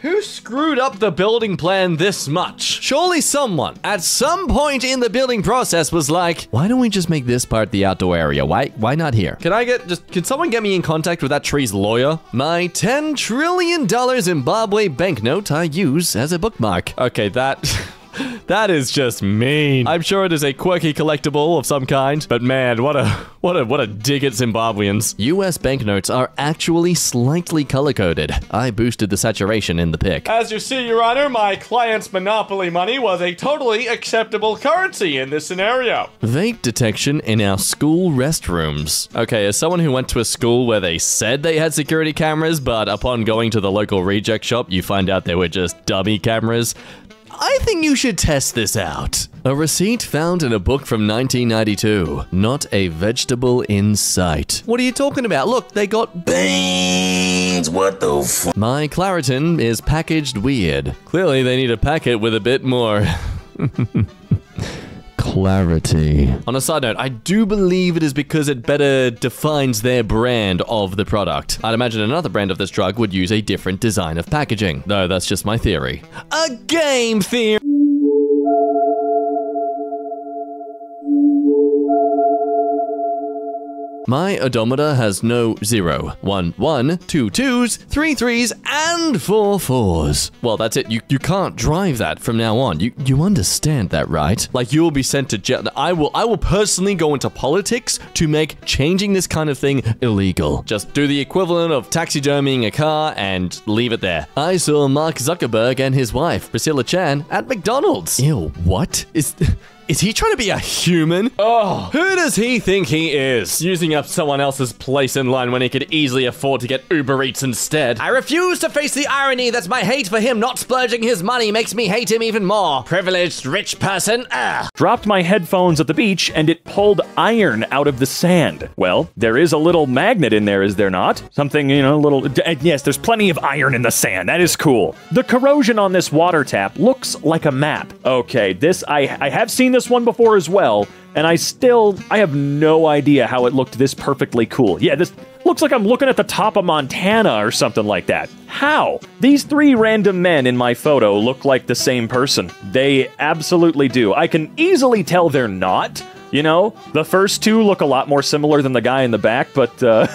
Who screwed up the building plan this much? Surely someone at some point in the building process was like, why don't we just make this part the outdoor area? Why why not here? Can I get just can someone get me in contact with that tree's lawyer? My 10 trillion dollar Zimbabwe banknote I use as a bookmark. Okay, that That is just mean. I'm sure it is a quirky collectible of some kind, but man, what a what a what a dig at Zimbabweans. US banknotes are actually slightly color coded. I boosted the saturation in the pic. As you see, Your Honor, my client's monopoly money was a totally acceptable currency in this scenario. Vape detection in our school restrooms. Okay, as someone who went to a school where they said they had security cameras, but upon going to the local reject shop, you find out they were just dummy cameras. I think you should test this out. A receipt found in a book from 1992. Not a vegetable in sight. What are you talking about? Look, they got beans. What the? My Claritin is packaged weird. Clearly, they need a packet with a bit more. clarity. On a side note, I do believe it is because it better defines their brand of the product. I'd imagine another brand of this drug would use a different design of packaging, though that's just my theory. A game theory! My odometer has no zero, one one, two twos, three threes, and four fours. Well, that's it. You you can't drive that from now on. You you understand that, right? Like you will be sent to jail. I will I will personally go into politics to make changing this kind of thing illegal. Just do the equivalent of taxidermying a car and leave it there. I saw Mark Zuckerberg and his wife Priscilla Chan at McDonald's. Ew, what is? is he trying to be a human? Oh, Who does he think he is? using up someone else's place in line when he could easily afford to get Uber Eats instead. I refuse to face the irony that my hate for him not splurging his money makes me hate him even more. Privileged rich person. Ah. Dropped my headphones at the beach and it pulled iron out of the sand. Well, there is a little magnet in there, is there not? Something, you know, a little. d- Yes, there's plenty of iron in the sand. That is cool. The corrosion on this water tap looks like a map. Okay, this, I, I have seen this one before as well, and I still, I have no idea how it looked this perfectly cool. Yeah, this looks like I'm looking at the top of Montana or something like that. How? These three random men in my photo look like the same person. They absolutely do. I can easily tell they're not. You know, the first two look a lot more similar than the guy in the back, but uh,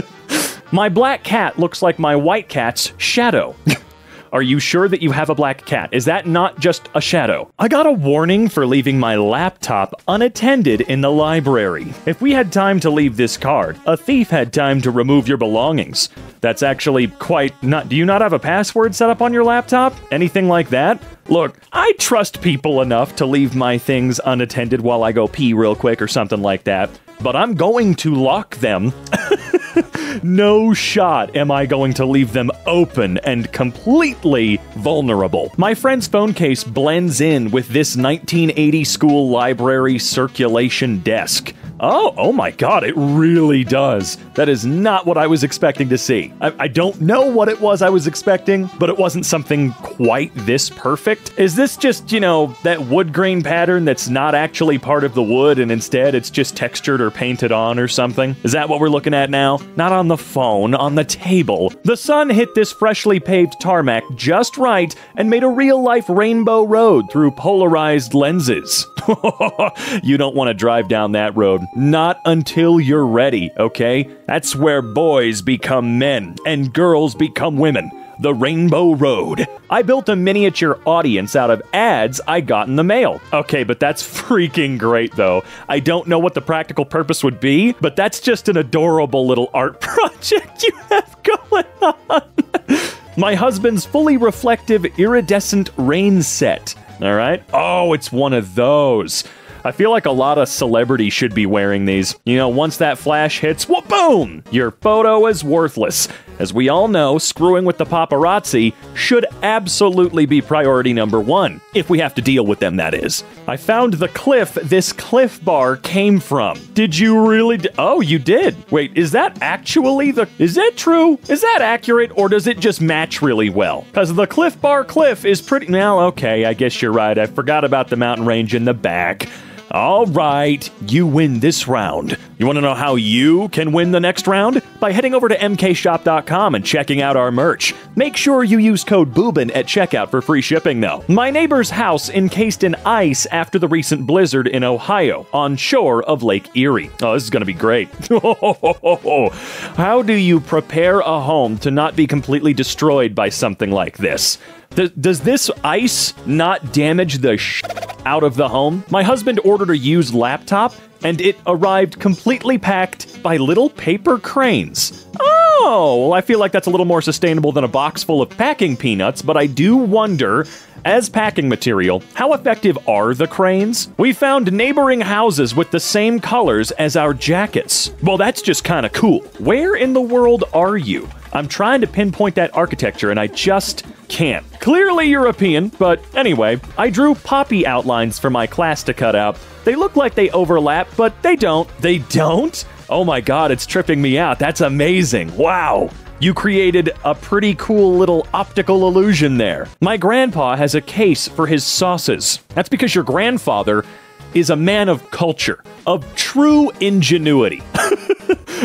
my black cat looks like my white cat's shadow. Are you sure that you have a black cat? Is that not just a shadow? I got a warning for leaving my laptop unattended in the library. If we had time to leave this card, a thief had time to remove your belongings. That's actually quite not. Do you not have a password set up on your laptop? Anything like that? Look, I trust people enough to leave my things unattended while I go pee real quick or something like that, but I'm going to lock them no shot am I going to leave them open and completely vulnerable. My friend's phone case blends in with this 1980 school library circulation desk. Oh, oh my god, it really does. That is not what I was expecting to see. I, I don't know what it was I was expecting, but it wasn't something quite this perfect. Is this just, you know, that wood grain pattern that's not actually part of the wood and instead it's just textured or painted on or something? Is that what we're looking at now? Not on the phone, on the table. The sun hit this freshly paved tarmac just right and made a real life rainbow road through polarized lenses. you don't want to drive down that road. Not until you're ready, okay? That's where boys become men and girls become women. The Rainbow Road. I built a miniature audience out of ads I got in the mail. Okay, but that's freaking great though. I don't know what the practical purpose would be, but that's just an adorable little art project you have going on. My husband's fully reflective iridescent rain set. All right. Oh, it's one of those. I feel like a lot of celebrities should be wearing these. You know, once that flash hits, whoop, boom! Your photo is worthless. As we all know, screwing with the paparazzi should absolutely be priority number one. If we have to deal with them, that is. I found the cliff this cliff bar came from. Did you really? Oh, you did. Wait, is that actually the. Is that true? Is that accurate, or does it just match really well? Because the cliff bar cliff is pretty. Now, okay, I guess you're right. I forgot about the mountain range in the back. All right, you win this round. You want to know how you can win the next round? By heading over to emkayshop.com and checking out our merch. Make sure you use code BOOBIN at checkout for free shipping, though. My neighbor's house encased in ice after the recent blizzard in Ohio on shore of Lake Erie. Oh, this is going to be great. how do you prepare a home to not be completely destroyed by something like this? Does, does this ice not damage the sh- out of the home? My husband ordered a used laptop, and it arrived completely packed by little paper cranes. Oh, well, I feel like that's a little more sustainable than a box full of packing peanuts, but I do wonder. As packing material, how effective are the cranes? We found neighboring houses with the same colors as our jackets. Well, that's just kind of cool. Where in the world are you? I'm trying to pinpoint that architecture and I just can't. Clearly European, but anyway, I drew poppy outlines for my class to cut out. They look like they overlap, but they don't. They don't? Oh my god, it's tripping me out. That's amazing. Wow. You created a pretty cool little optical illusion there. My grandpa has a case for his sauces. That's because your grandfather is a man of culture, of true ingenuity.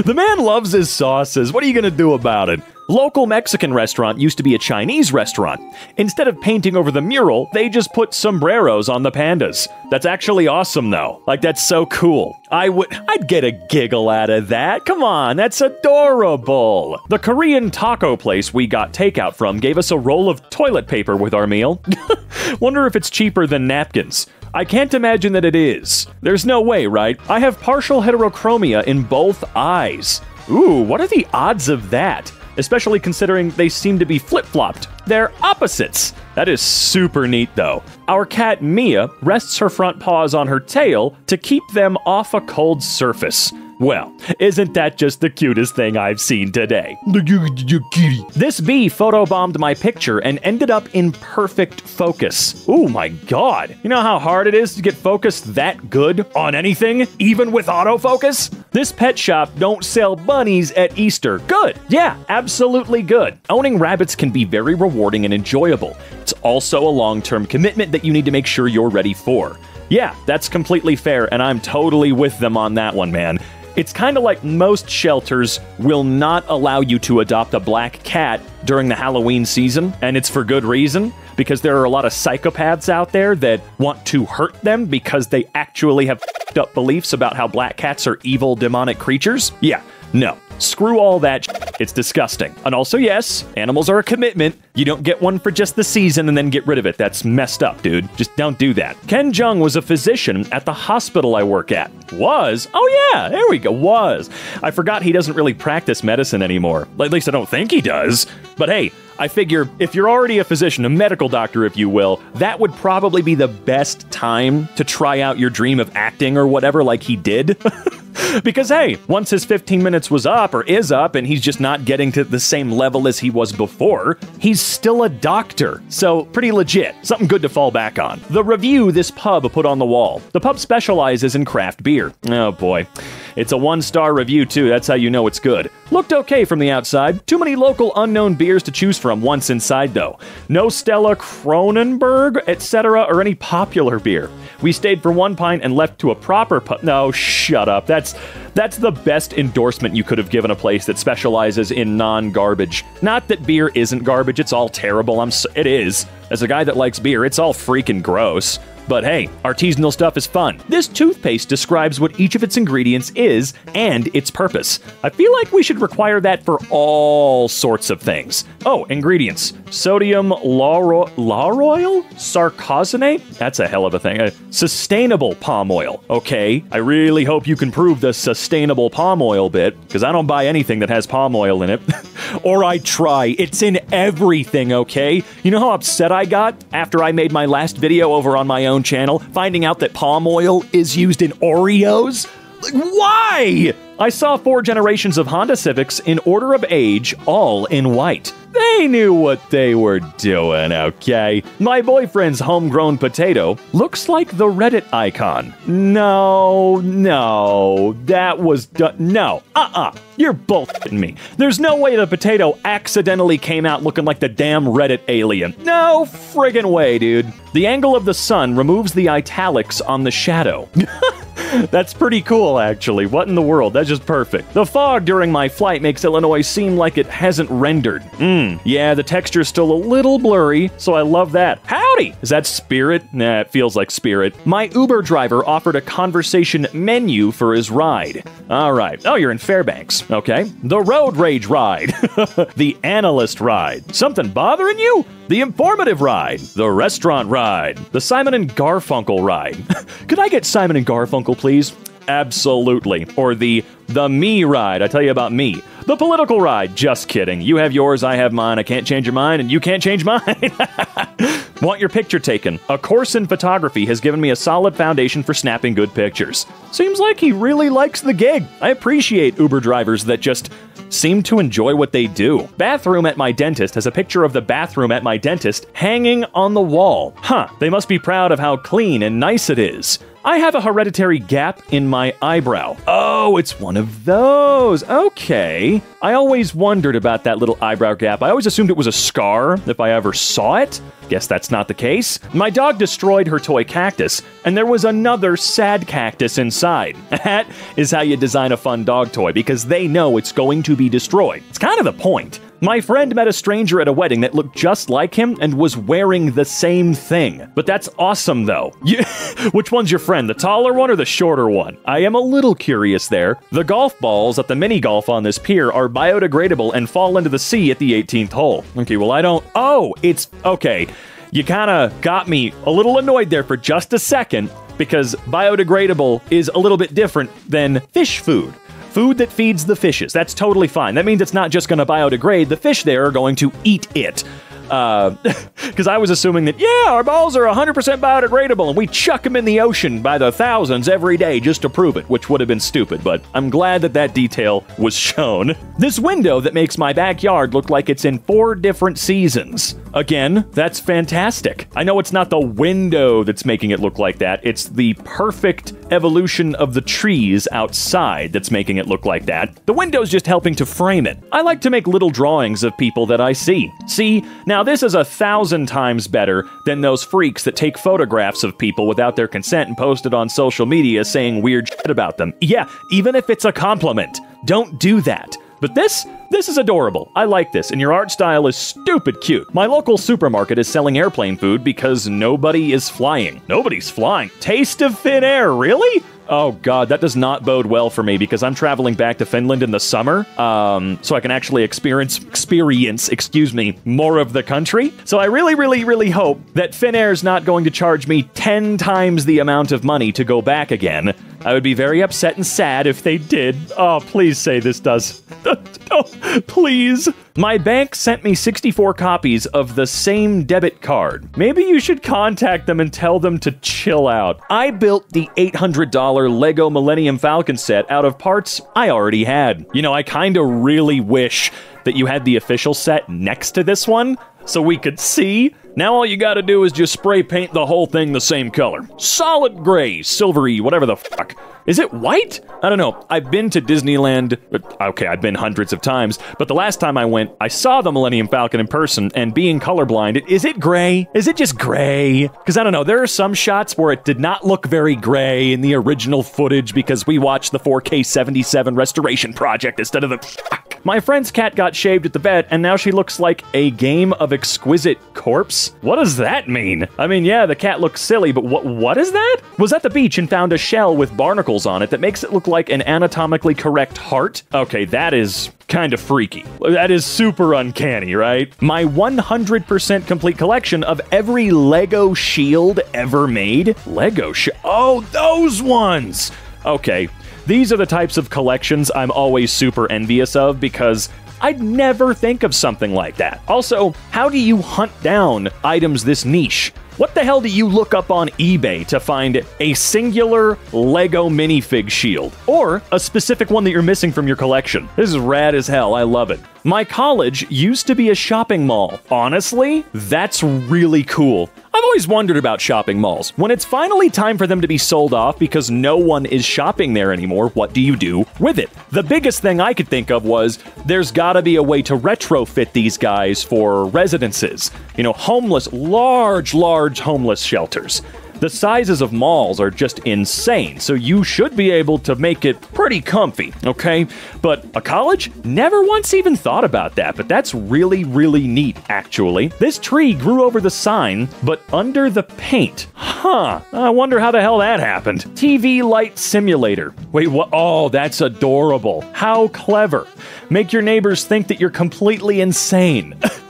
the man loves his sauces. What are you going to do about it? Local Mexican restaurant used to be a Chinese restaurant. Instead of painting over the mural, they just put sombreros on the pandas. That's actually awesome though. Like that's so cool. I would I'd get a giggle out of that. Come on, that's adorable. The Korean taco place we got takeout from gave us a roll of toilet paper with our meal. Wonder if it's cheaper than napkins. I can't imagine that it is. There's no way, right? I have partial heterochromia in both eyes. Ooh, what are the odds of that? Especially considering they seem to be flip flopped. They're opposites. That is super neat, though. Our cat Mia rests her front paws on her tail to keep them off a cold surface. Well, isn't that just the cutest thing I've seen today? This bee photobombed my picture and ended up in perfect focus. Oh my god. You know how hard it is to get focused that good on anything, even with autofocus? This pet shop don't sell bunnies at Easter. Good. Yeah, absolutely good. Owning rabbits can be very rewarding and enjoyable. It's also a long-term commitment that you need to make sure you're ready for. Yeah, that's completely fair, and I'm totally with them on that one, man. It's kind of like most shelters will not allow you to adopt a black cat during the Halloween season, and it's for good reason because there are a lot of psychopaths out there that want to hurt them because they actually have f***ed up beliefs about how black cats are evil demonic creatures. Yeah, no. Screw all that. It's disgusting. And also, yes, animals are a commitment. You don't get one for just the season and then get rid of it. That's messed up, dude. Just don't do that. Ken Jeong was a physician at the hospital I work at. Was? Oh, yeah, there we go. Was. I forgot he doesn't really practice medicine anymore. At least I don't think he does. But hey, I figure if you're already a physician, a medical doctor, if you will, that would probably be the best time to try out your dream of acting or whatever, like he did. because, hey, once his 15 minutes was up or is up and he's just not getting to the same level as he was before, he's still a doctor. So, pretty legit. Something good to fall back on. The review this pub put on the wall. The pub specializes in craft beer. Oh boy. It's a one star review, too. That's how you know it's good. Looked okay from the outside. Too many local unknown beers to choose from once inside, though. No Stella Kronenbourg, etc., or any popular beer. We stayed for one pint and left to a proper pub. No, shut up. That's that's the best endorsement you could have given a place that specializes in non-garbage. Not that beer isn't garbage. It's all terrible. I'm. So, it is. As a guy that likes beer, it's all freaking gross. But hey, artisanal stuff is fun. This toothpaste describes what each of its ingredients is and its purpose. I feel like we should require that for all sorts of things. Oh, ingredients sodium lauro- lauroyl? Sarcosinate? That's a hell of a thing. Uh, sustainable palm oil. Okay, I really hope you can prove the sustainable palm oil bit, because I don't buy anything that has palm oil in it. or I try. It's in everything, okay? You know how upset I got after I made my last video over on my own channel, finding out that palm oil is used in Oreos? Like, why? I saw four generations of Honda Civics in order of age, all in white. They knew what they were doing, okay? My boyfriend's homegrown potato looks like the Reddit icon. No, no, that was du- no. Uh-uh. You're bullshitting me. There's no way the potato accidentally came out looking like the damn Reddit alien. No friggin' way, dude. The angle of the sun removes the italics on the shadow. That's pretty cool, actually. What in the world? That's just perfect. The fog during my flight makes Illinois seem like it hasn't rendered. Mmm. Yeah, the texture's still a little blurry, so I love that. Howdy! Is that Spirit? Nah, it feels like Spirit. My Uber driver offered a conversation menu for his ride. All right. Oh, you're in Fairbanks. Okay. The Road Rage ride. the Analyst ride. Something bothering you? The Informative ride. The Restaurant ride. The Simon and Garfunkel ride. Could I get Simon and Garfunkel, please? Absolutely. Or the the me ride. I tell you about me. The political ride. Just kidding. You have yours, I have mine. I can't change your mind, and you can't change mine. Want your picture taken? A course in photography has given me a solid foundation for snapping good pictures. Seems like he really likes the gig. I appreciate Uber drivers that just seem to enjoy what they do. Bathroom at my dentist has a picture of the bathroom at my dentist hanging on the wall. Huh, they must be proud of how clean and nice it is. I have a hereditary gap in my eyebrow. Oh, it's one of those. Okay. I always wondered about that little eyebrow gap. I always assumed it was a scar if I ever saw it. Guess that's not the case. My dog destroyed her toy cactus, and there was another sad cactus inside. That is how you design a fun dog toy because they know it's going to be destroyed. It's kind of the point. My friend met a stranger at a wedding that looked just like him and was wearing the same thing. But that's awesome, though. You, which one's your friend, the taller one or the shorter one? I am a little curious there. The golf balls at the mini golf on this pier are biodegradable and fall into the sea at the 18th hole. Okay, well, I don't. Oh, it's. Okay. You kind of got me a little annoyed there for just a second because biodegradable is a little bit different than fish food food that feeds the fishes. That's totally fine. That means it's not just going to biodegrade, the fish there are going to eat it. Uh, because I was assuming that, yeah, our balls are 100% biodegradable and we chuck them in the ocean by the thousands every day just to prove it, which would have been stupid, but I'm glad that that detail was shown. This window that makes my backyard look like it's in four different seasons. Again, that's fantastic. I know it's not the window that's making it look like that, it's the perfect evolution of the trees outside that's making it look like that. The window's just helping to frame it. I like to make little drawings of people that I see. See, now this is a thousand times better than those freaks that take photographs of people without their consent and post it on social media saying weird shit about them. Yeah, even if it's a compliment, don't do that. But this, this is adorable. I like this, and your art style is stupid cute. My local supermarket is selling airplane food because nobody is flying. Nobody's flying. Taste of thin air, really? Oh god, that does not bode well for me because I'm traveling back to Finland in the summer, um, so I can actually experience experience, excuse me, more of the country. So I really, really, really hope that Finnair's not going to charge me ten times the amount of money to go back again. I would be very upset and sad if they did. Oh, please say this does. oh, please. My bank sent me 64 copies of the same debit card. Maybe you should contact them and tell them to chill out. I built the $800 Lego Millennium Falcon set out of parts I already had. You know, I kinda really wish that you had the official set next to this one so we could see. Now all you gotta do is just spray paint the whole thing the same color. Solid gray, silvery, whatever the fuck. Is it white? I don't know. I've been to Disneyland. Okay, I've been hundreds of times, but the last time I went, I saw the Millennium Falcon in person, and being colorblind, is it gray? Is it just gray? Because I don't know. There are some shots where it did not look very gray in the original footage because we watched the 4K 77 restoration project instead of the. My friend's cat got shaved at the vet, and now she looks like a game of exquisite corpse. What does that mean? I mean, yeah, the cat looks silly, but what what is that? Was at the beach and found a shell with barnacles on it that makes it look like an anatomically correct heart. Okay, that is kind of freaky. That is super uncanny, right? My 100% complete collection of every Lego shield ever made. Lego sh- Oh, those ones. Okay. These are the types of collections I'm always super envious of because I'd never think of something like that. Also, how do you hunt down items this niche? What the hell do you look up on eBay to find a singular Lego minifig shield? Or a specific one that you're missing from your collection? This is rad as hell. I love it. My college used to be a shopping mall. Honestly, that's really cool. I've always wondered about shopping malls. When it's finally time for them to be sold off because no one is shopping there anymore, what do you do with it? The biggest thing I could think of was there's gotta be a way to retrofit these guys for residences. You know, homeless, large, large homeless shelters. The sizes of malls are just insane, so you should be able to make it pretty comfy, okay? But a college? Never once even thought about that, but that's really, really neat, actually. This tree grew over the sign, but under the paint. Huh, I wonder how the hell that happened. TV light simulator. Wait, what? Oh, that's adorable. How clever. Make your neighbors think that you're completely insane.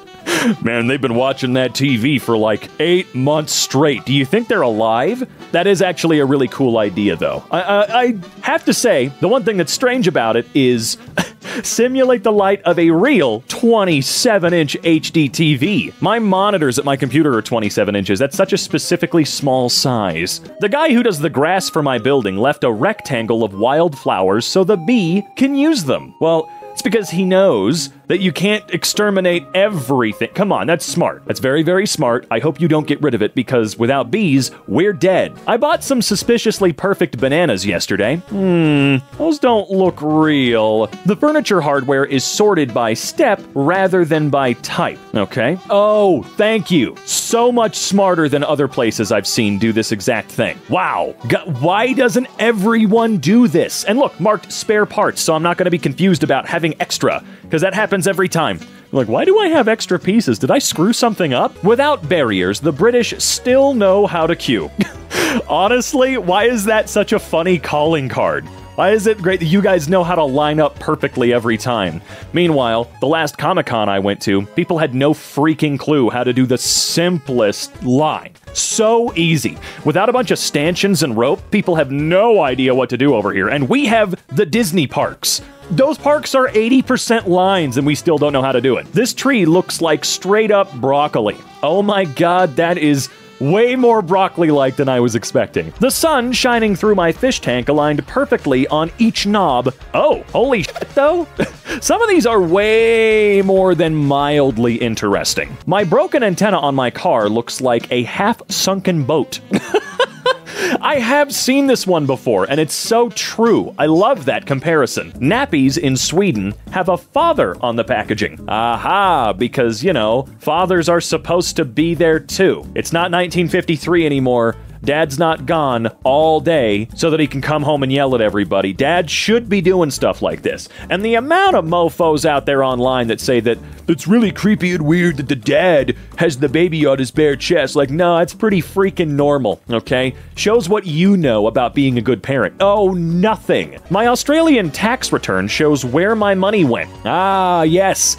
Man, they've been watching that TV for like eight months straight. Do you think they're alive? That is actually a really cool idea, though. I, I, I have to say, the one thing that's strange about it is simulate the light of a real 27 inch HD TV. My monitors at my computer are 27 inches. That's such a specifically small size. The guy who does the grass for my building left a rectangle of wildflowers so the bee can use them. Well, it's because he knows that you can't exterminate everything. Come on, that's smart. That's very, very smart. I hope you don't get rid of it because without bees, we're dead. I bought some suspiciously perfect bananas yesterday. Hmm, those don't look real. The furniture hardware is sorted by step rather than by type, okay? Oh, thank you. So much smarter than other places I've seen do this exact thing. Wow. Why doesn't everyone do this? And look, marked spare parts, so I'm not going to be confused about having extra, because that happens every time. Like, why do I have extra pieces? Did I screw something up? Without barriers, the British still know how to queue. Honestly, why is that such a funny calling card? Why is it great that you guys know how to line up perfectly every time? Meanwhile, the last Comic Con I went to, people had no freaking clue how to do the simplest line. So easy. Without a bunch of stanchions and rope, people have no idea what to do over here. And we have the Disney parks. Those parks are 80% lines and we still don't know how to do it. This tree looks like straight up broccoli. Oh my god, that is way more broccoli like than I was expecting. The sun shining through my fish tank aligned perfectly on each knob. Oh, holy shit, though. Some of these are way more than mildly interesting. My broken antenna on my car looks like a half sunken boat. I have seen this one before, and it's so true. I love that comparison. Nappies in Sweden have a father on the packaging. Aha, because, you know, fathers are supposed to be there too. It's not 1953 anymore. Dad's not gone all day so that he can come home and yell at everybody. Dad should be doing stuff like this. And the amount of mofos out there online that say that it's really creepy and weird that the dad has the baby on his bare chest. Like, no, it's pretty freaking normal, okay? Shows what you know about being a good parent. Oh, nothing. My Australian tax return shows where my money went. Ah, yes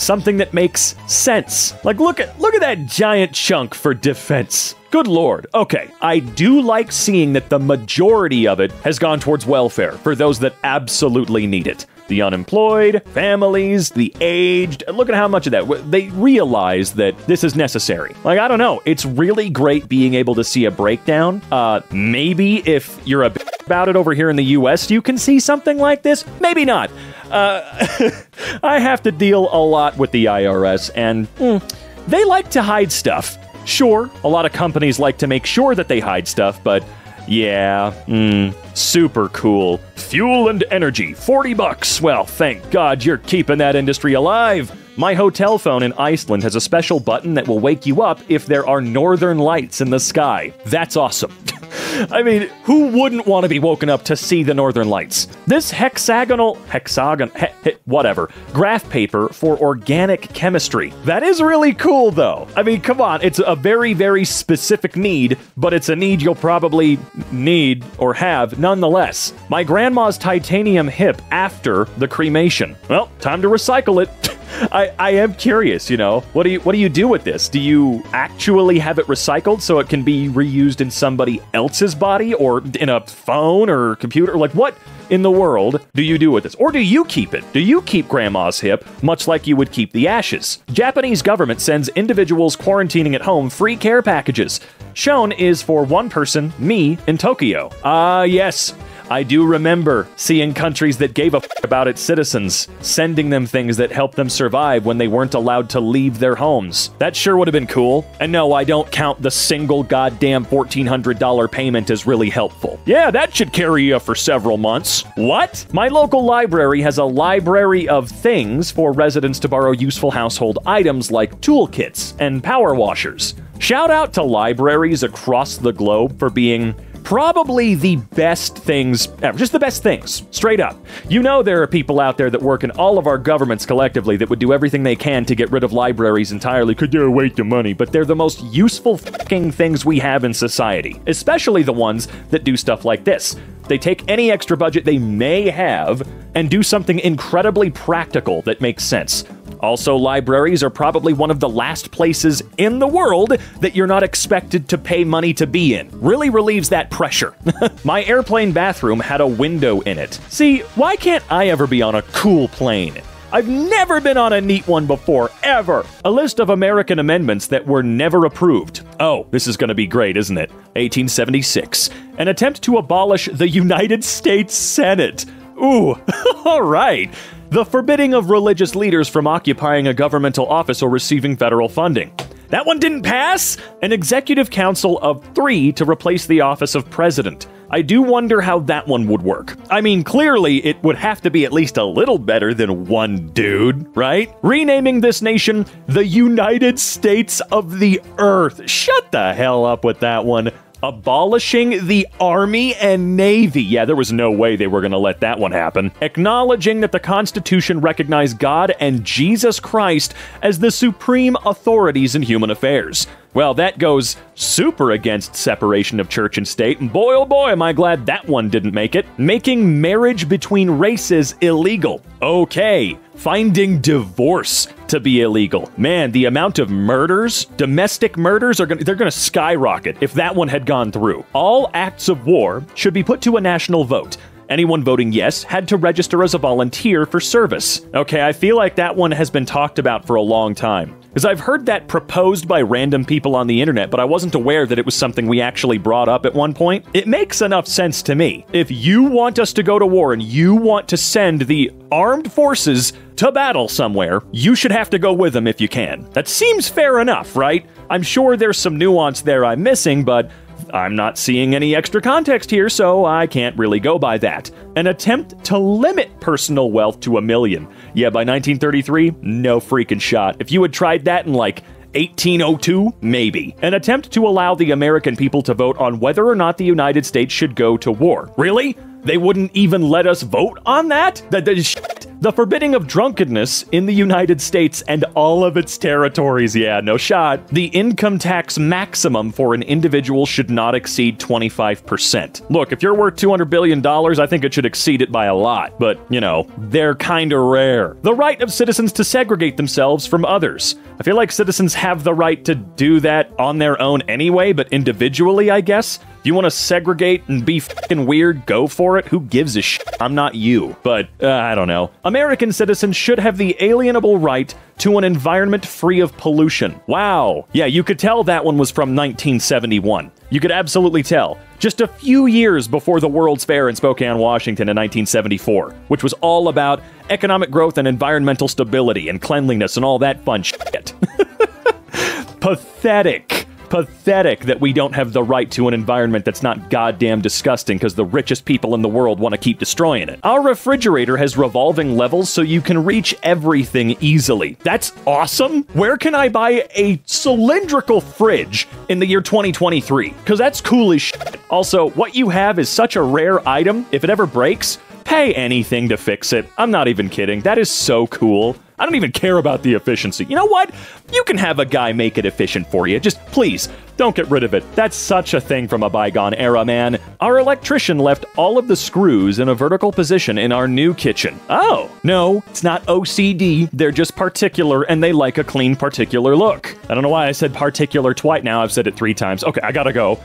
something that makes sense. Like look at look at that giant chunk for defense. Good lord. Okay, I do like seeing that the majority of it has gone towards welfare for those that absolutely need it. The unemployed, families, the aged. Look at how much of that. They realize that this is necessary. Like, I don't know. It's really great being able to see a breakdown. Uh, maybe if you're a about it over here in the US, you can see something like this. Maybe not. Uh, I have to deal a lot with the IRS, and mm, they like to hide stuff. Sure, a lot of companies like to make sure that they hide stuff, but yeah, mm, super cool. Fuel and energy, 40 bucks. Well, thank God you're keeping that industry alive. My hotel phone in Iceland has a special button that will wake you up if there are northern lights in the sky. That's awesome. I mean, who wouldn't want to be woken up to see the northern lights? This hexagonal, hexagon, he, he, whatever, graph paper for organic chemistry. That is really cool, though. I mean, come on, it's a very, very specific need, but it's a need you'll probably need or have nonetheless. My grandma's titanium hip after the cremation. Well, time to recycle it. I, I am curious, you know. What do you what do you do with this? Do you actually have it recycled so it can be reused in somebody else's body or in a phone or computer? Like what in the world do you do with this? Or do you keep it? Do you keep grandma's hip much like you would keep the ashes? Japanese government sends individuals quarantining at home free care packages. Shown is for one person, me, in Tokyo. Ah, uh, yes. I do remember seeing countries that gave a f- about its citizens, sending them things that helped them survive when they weren't allowed to leave their homes. That sure would have been cool. And no, I don't count the single goddamn $1,400 payment as really helpful. Yeah, that should carry you for several months. What? My local library has a library of things for residents to borrow useful household items like toolkits and power washers. Shout out to libraries across the globe for being probably the best things ever. Just the best things, straight up. You know, there are people out there that work in all of our governments collectively that would do everything they can to get rid of libraries entirely because they're a waste money, but they're the most useful fucking things we have in society, especially the ones that do stuff like this. They take any extra budget they may have and do something incredibly practical that makes sense. Also, libraries are probably one of the last places in the world that you're not expected to pay money to be in. Really relieves that pressure. My airplane bathroom had a window in it. See, why can't I ever be on a cool plane? I've never been on a neat one before, ever. A list of American amendments that were never approved. Oh, this is going to be great, isn't it? 1876. An attempt to abolish the United States Senate. Ooh, all right the forbidding of religious leaders from occupying a governmental office or receiving federal funding. That one didn't pass! An executive council of three to replace the office of president. I do wonder how that one would work. I mean, clearly, it would have to be at least a little better than one dude, right? Renaming this nation the United States of the Earth. Shut the hell up with that one abolishing the Army and Navy. Yeah, there was no way they were going to let that one happen. Acknowledging that the Constitution recognized God and Jesus Christ as the supreme authorities in human affairs. Well, that goes super against separation of church and state, and boy oh boy am I glad that one didn't make it. Making marriage between races illegal. Okay. Finding divorce to be illegal. Man, the amount of murders, domestic murders are going they're going to skyrocket if that one had gone through. All acts of war should be put to a national vote. Anyone voting yes had to register as a volunteer for service. Okay, I feel like that one has been talked about for a long time. Because I've heard that proposed by random people on the internet, but I wasn't aware that it was something we actually brought up at one point. It makes enough sense to me. If you want us to go to war and you want to send the armed forces to battle somewhere, you should have to go with them if you can. That seems fair enough, right? I'm sure there's some nuance there I'm missing, but I'm not seeing any extra context here, so I can't really go by that. An attempt to limit personal wealth to a million. Yeah, by 1933, no freaking shot. If you had tried that in like 1802? Maybe. An attempt to allow the American people to vote on whether or not the United States should go to war. Really? They wouldn't even let us vote on that? That. The forbidding of drunkenness in the United States and all of its territories. Yeah, no shot. The income tax maximum for an individual should not exceed 25%. Look, if you're worth $200 billion, I think it should exceed it by a lot. But, you know, they're kinda rare. The right of citizens to segregate themselves from others. I feel like citizens have the right to do that on their own anyway, but individually, I guess. If you want to segregate and be fucking weird, go for it. Who gives a shit? I'm not you. But, uh, I don't know. American citizens should have the alienable right to an environment free of pollution. Wow. Yeah, you could tell that one was from 1971. You could absolutely tell. Just a few years before the World's Fair in Spokane, Washington in 1974, which was all about economic growth and environmental stability and cleanliness and all that fun shit. Pathetic pathetic that we don't have the right to an environment that's not goddamn disgusting because the richest people in the world want to keep destroying it. Our refrigerator has revolving levels so you can reach everything easily. That's awesome. Where can I buy a cylindrical fridge in the year 2023? Because that's cool as shit. Also, what you have is such a rare item, if it ever breaks, pay anything to fix it. I'm not even kidding. That is so cool. I don't even care about the efficiency. You know what? You can have a guy make it efficient for you. Just please, don't get rid of it. That's such a thing from a bygone era, man. Our electrician left all of the screws in a vertical position in our new kitchen. Oh, no, it's not OCD. They're just particular and they like a clean, particular look. I don't know why I said particular twice now. I've said it three times. Okay, I gotta go.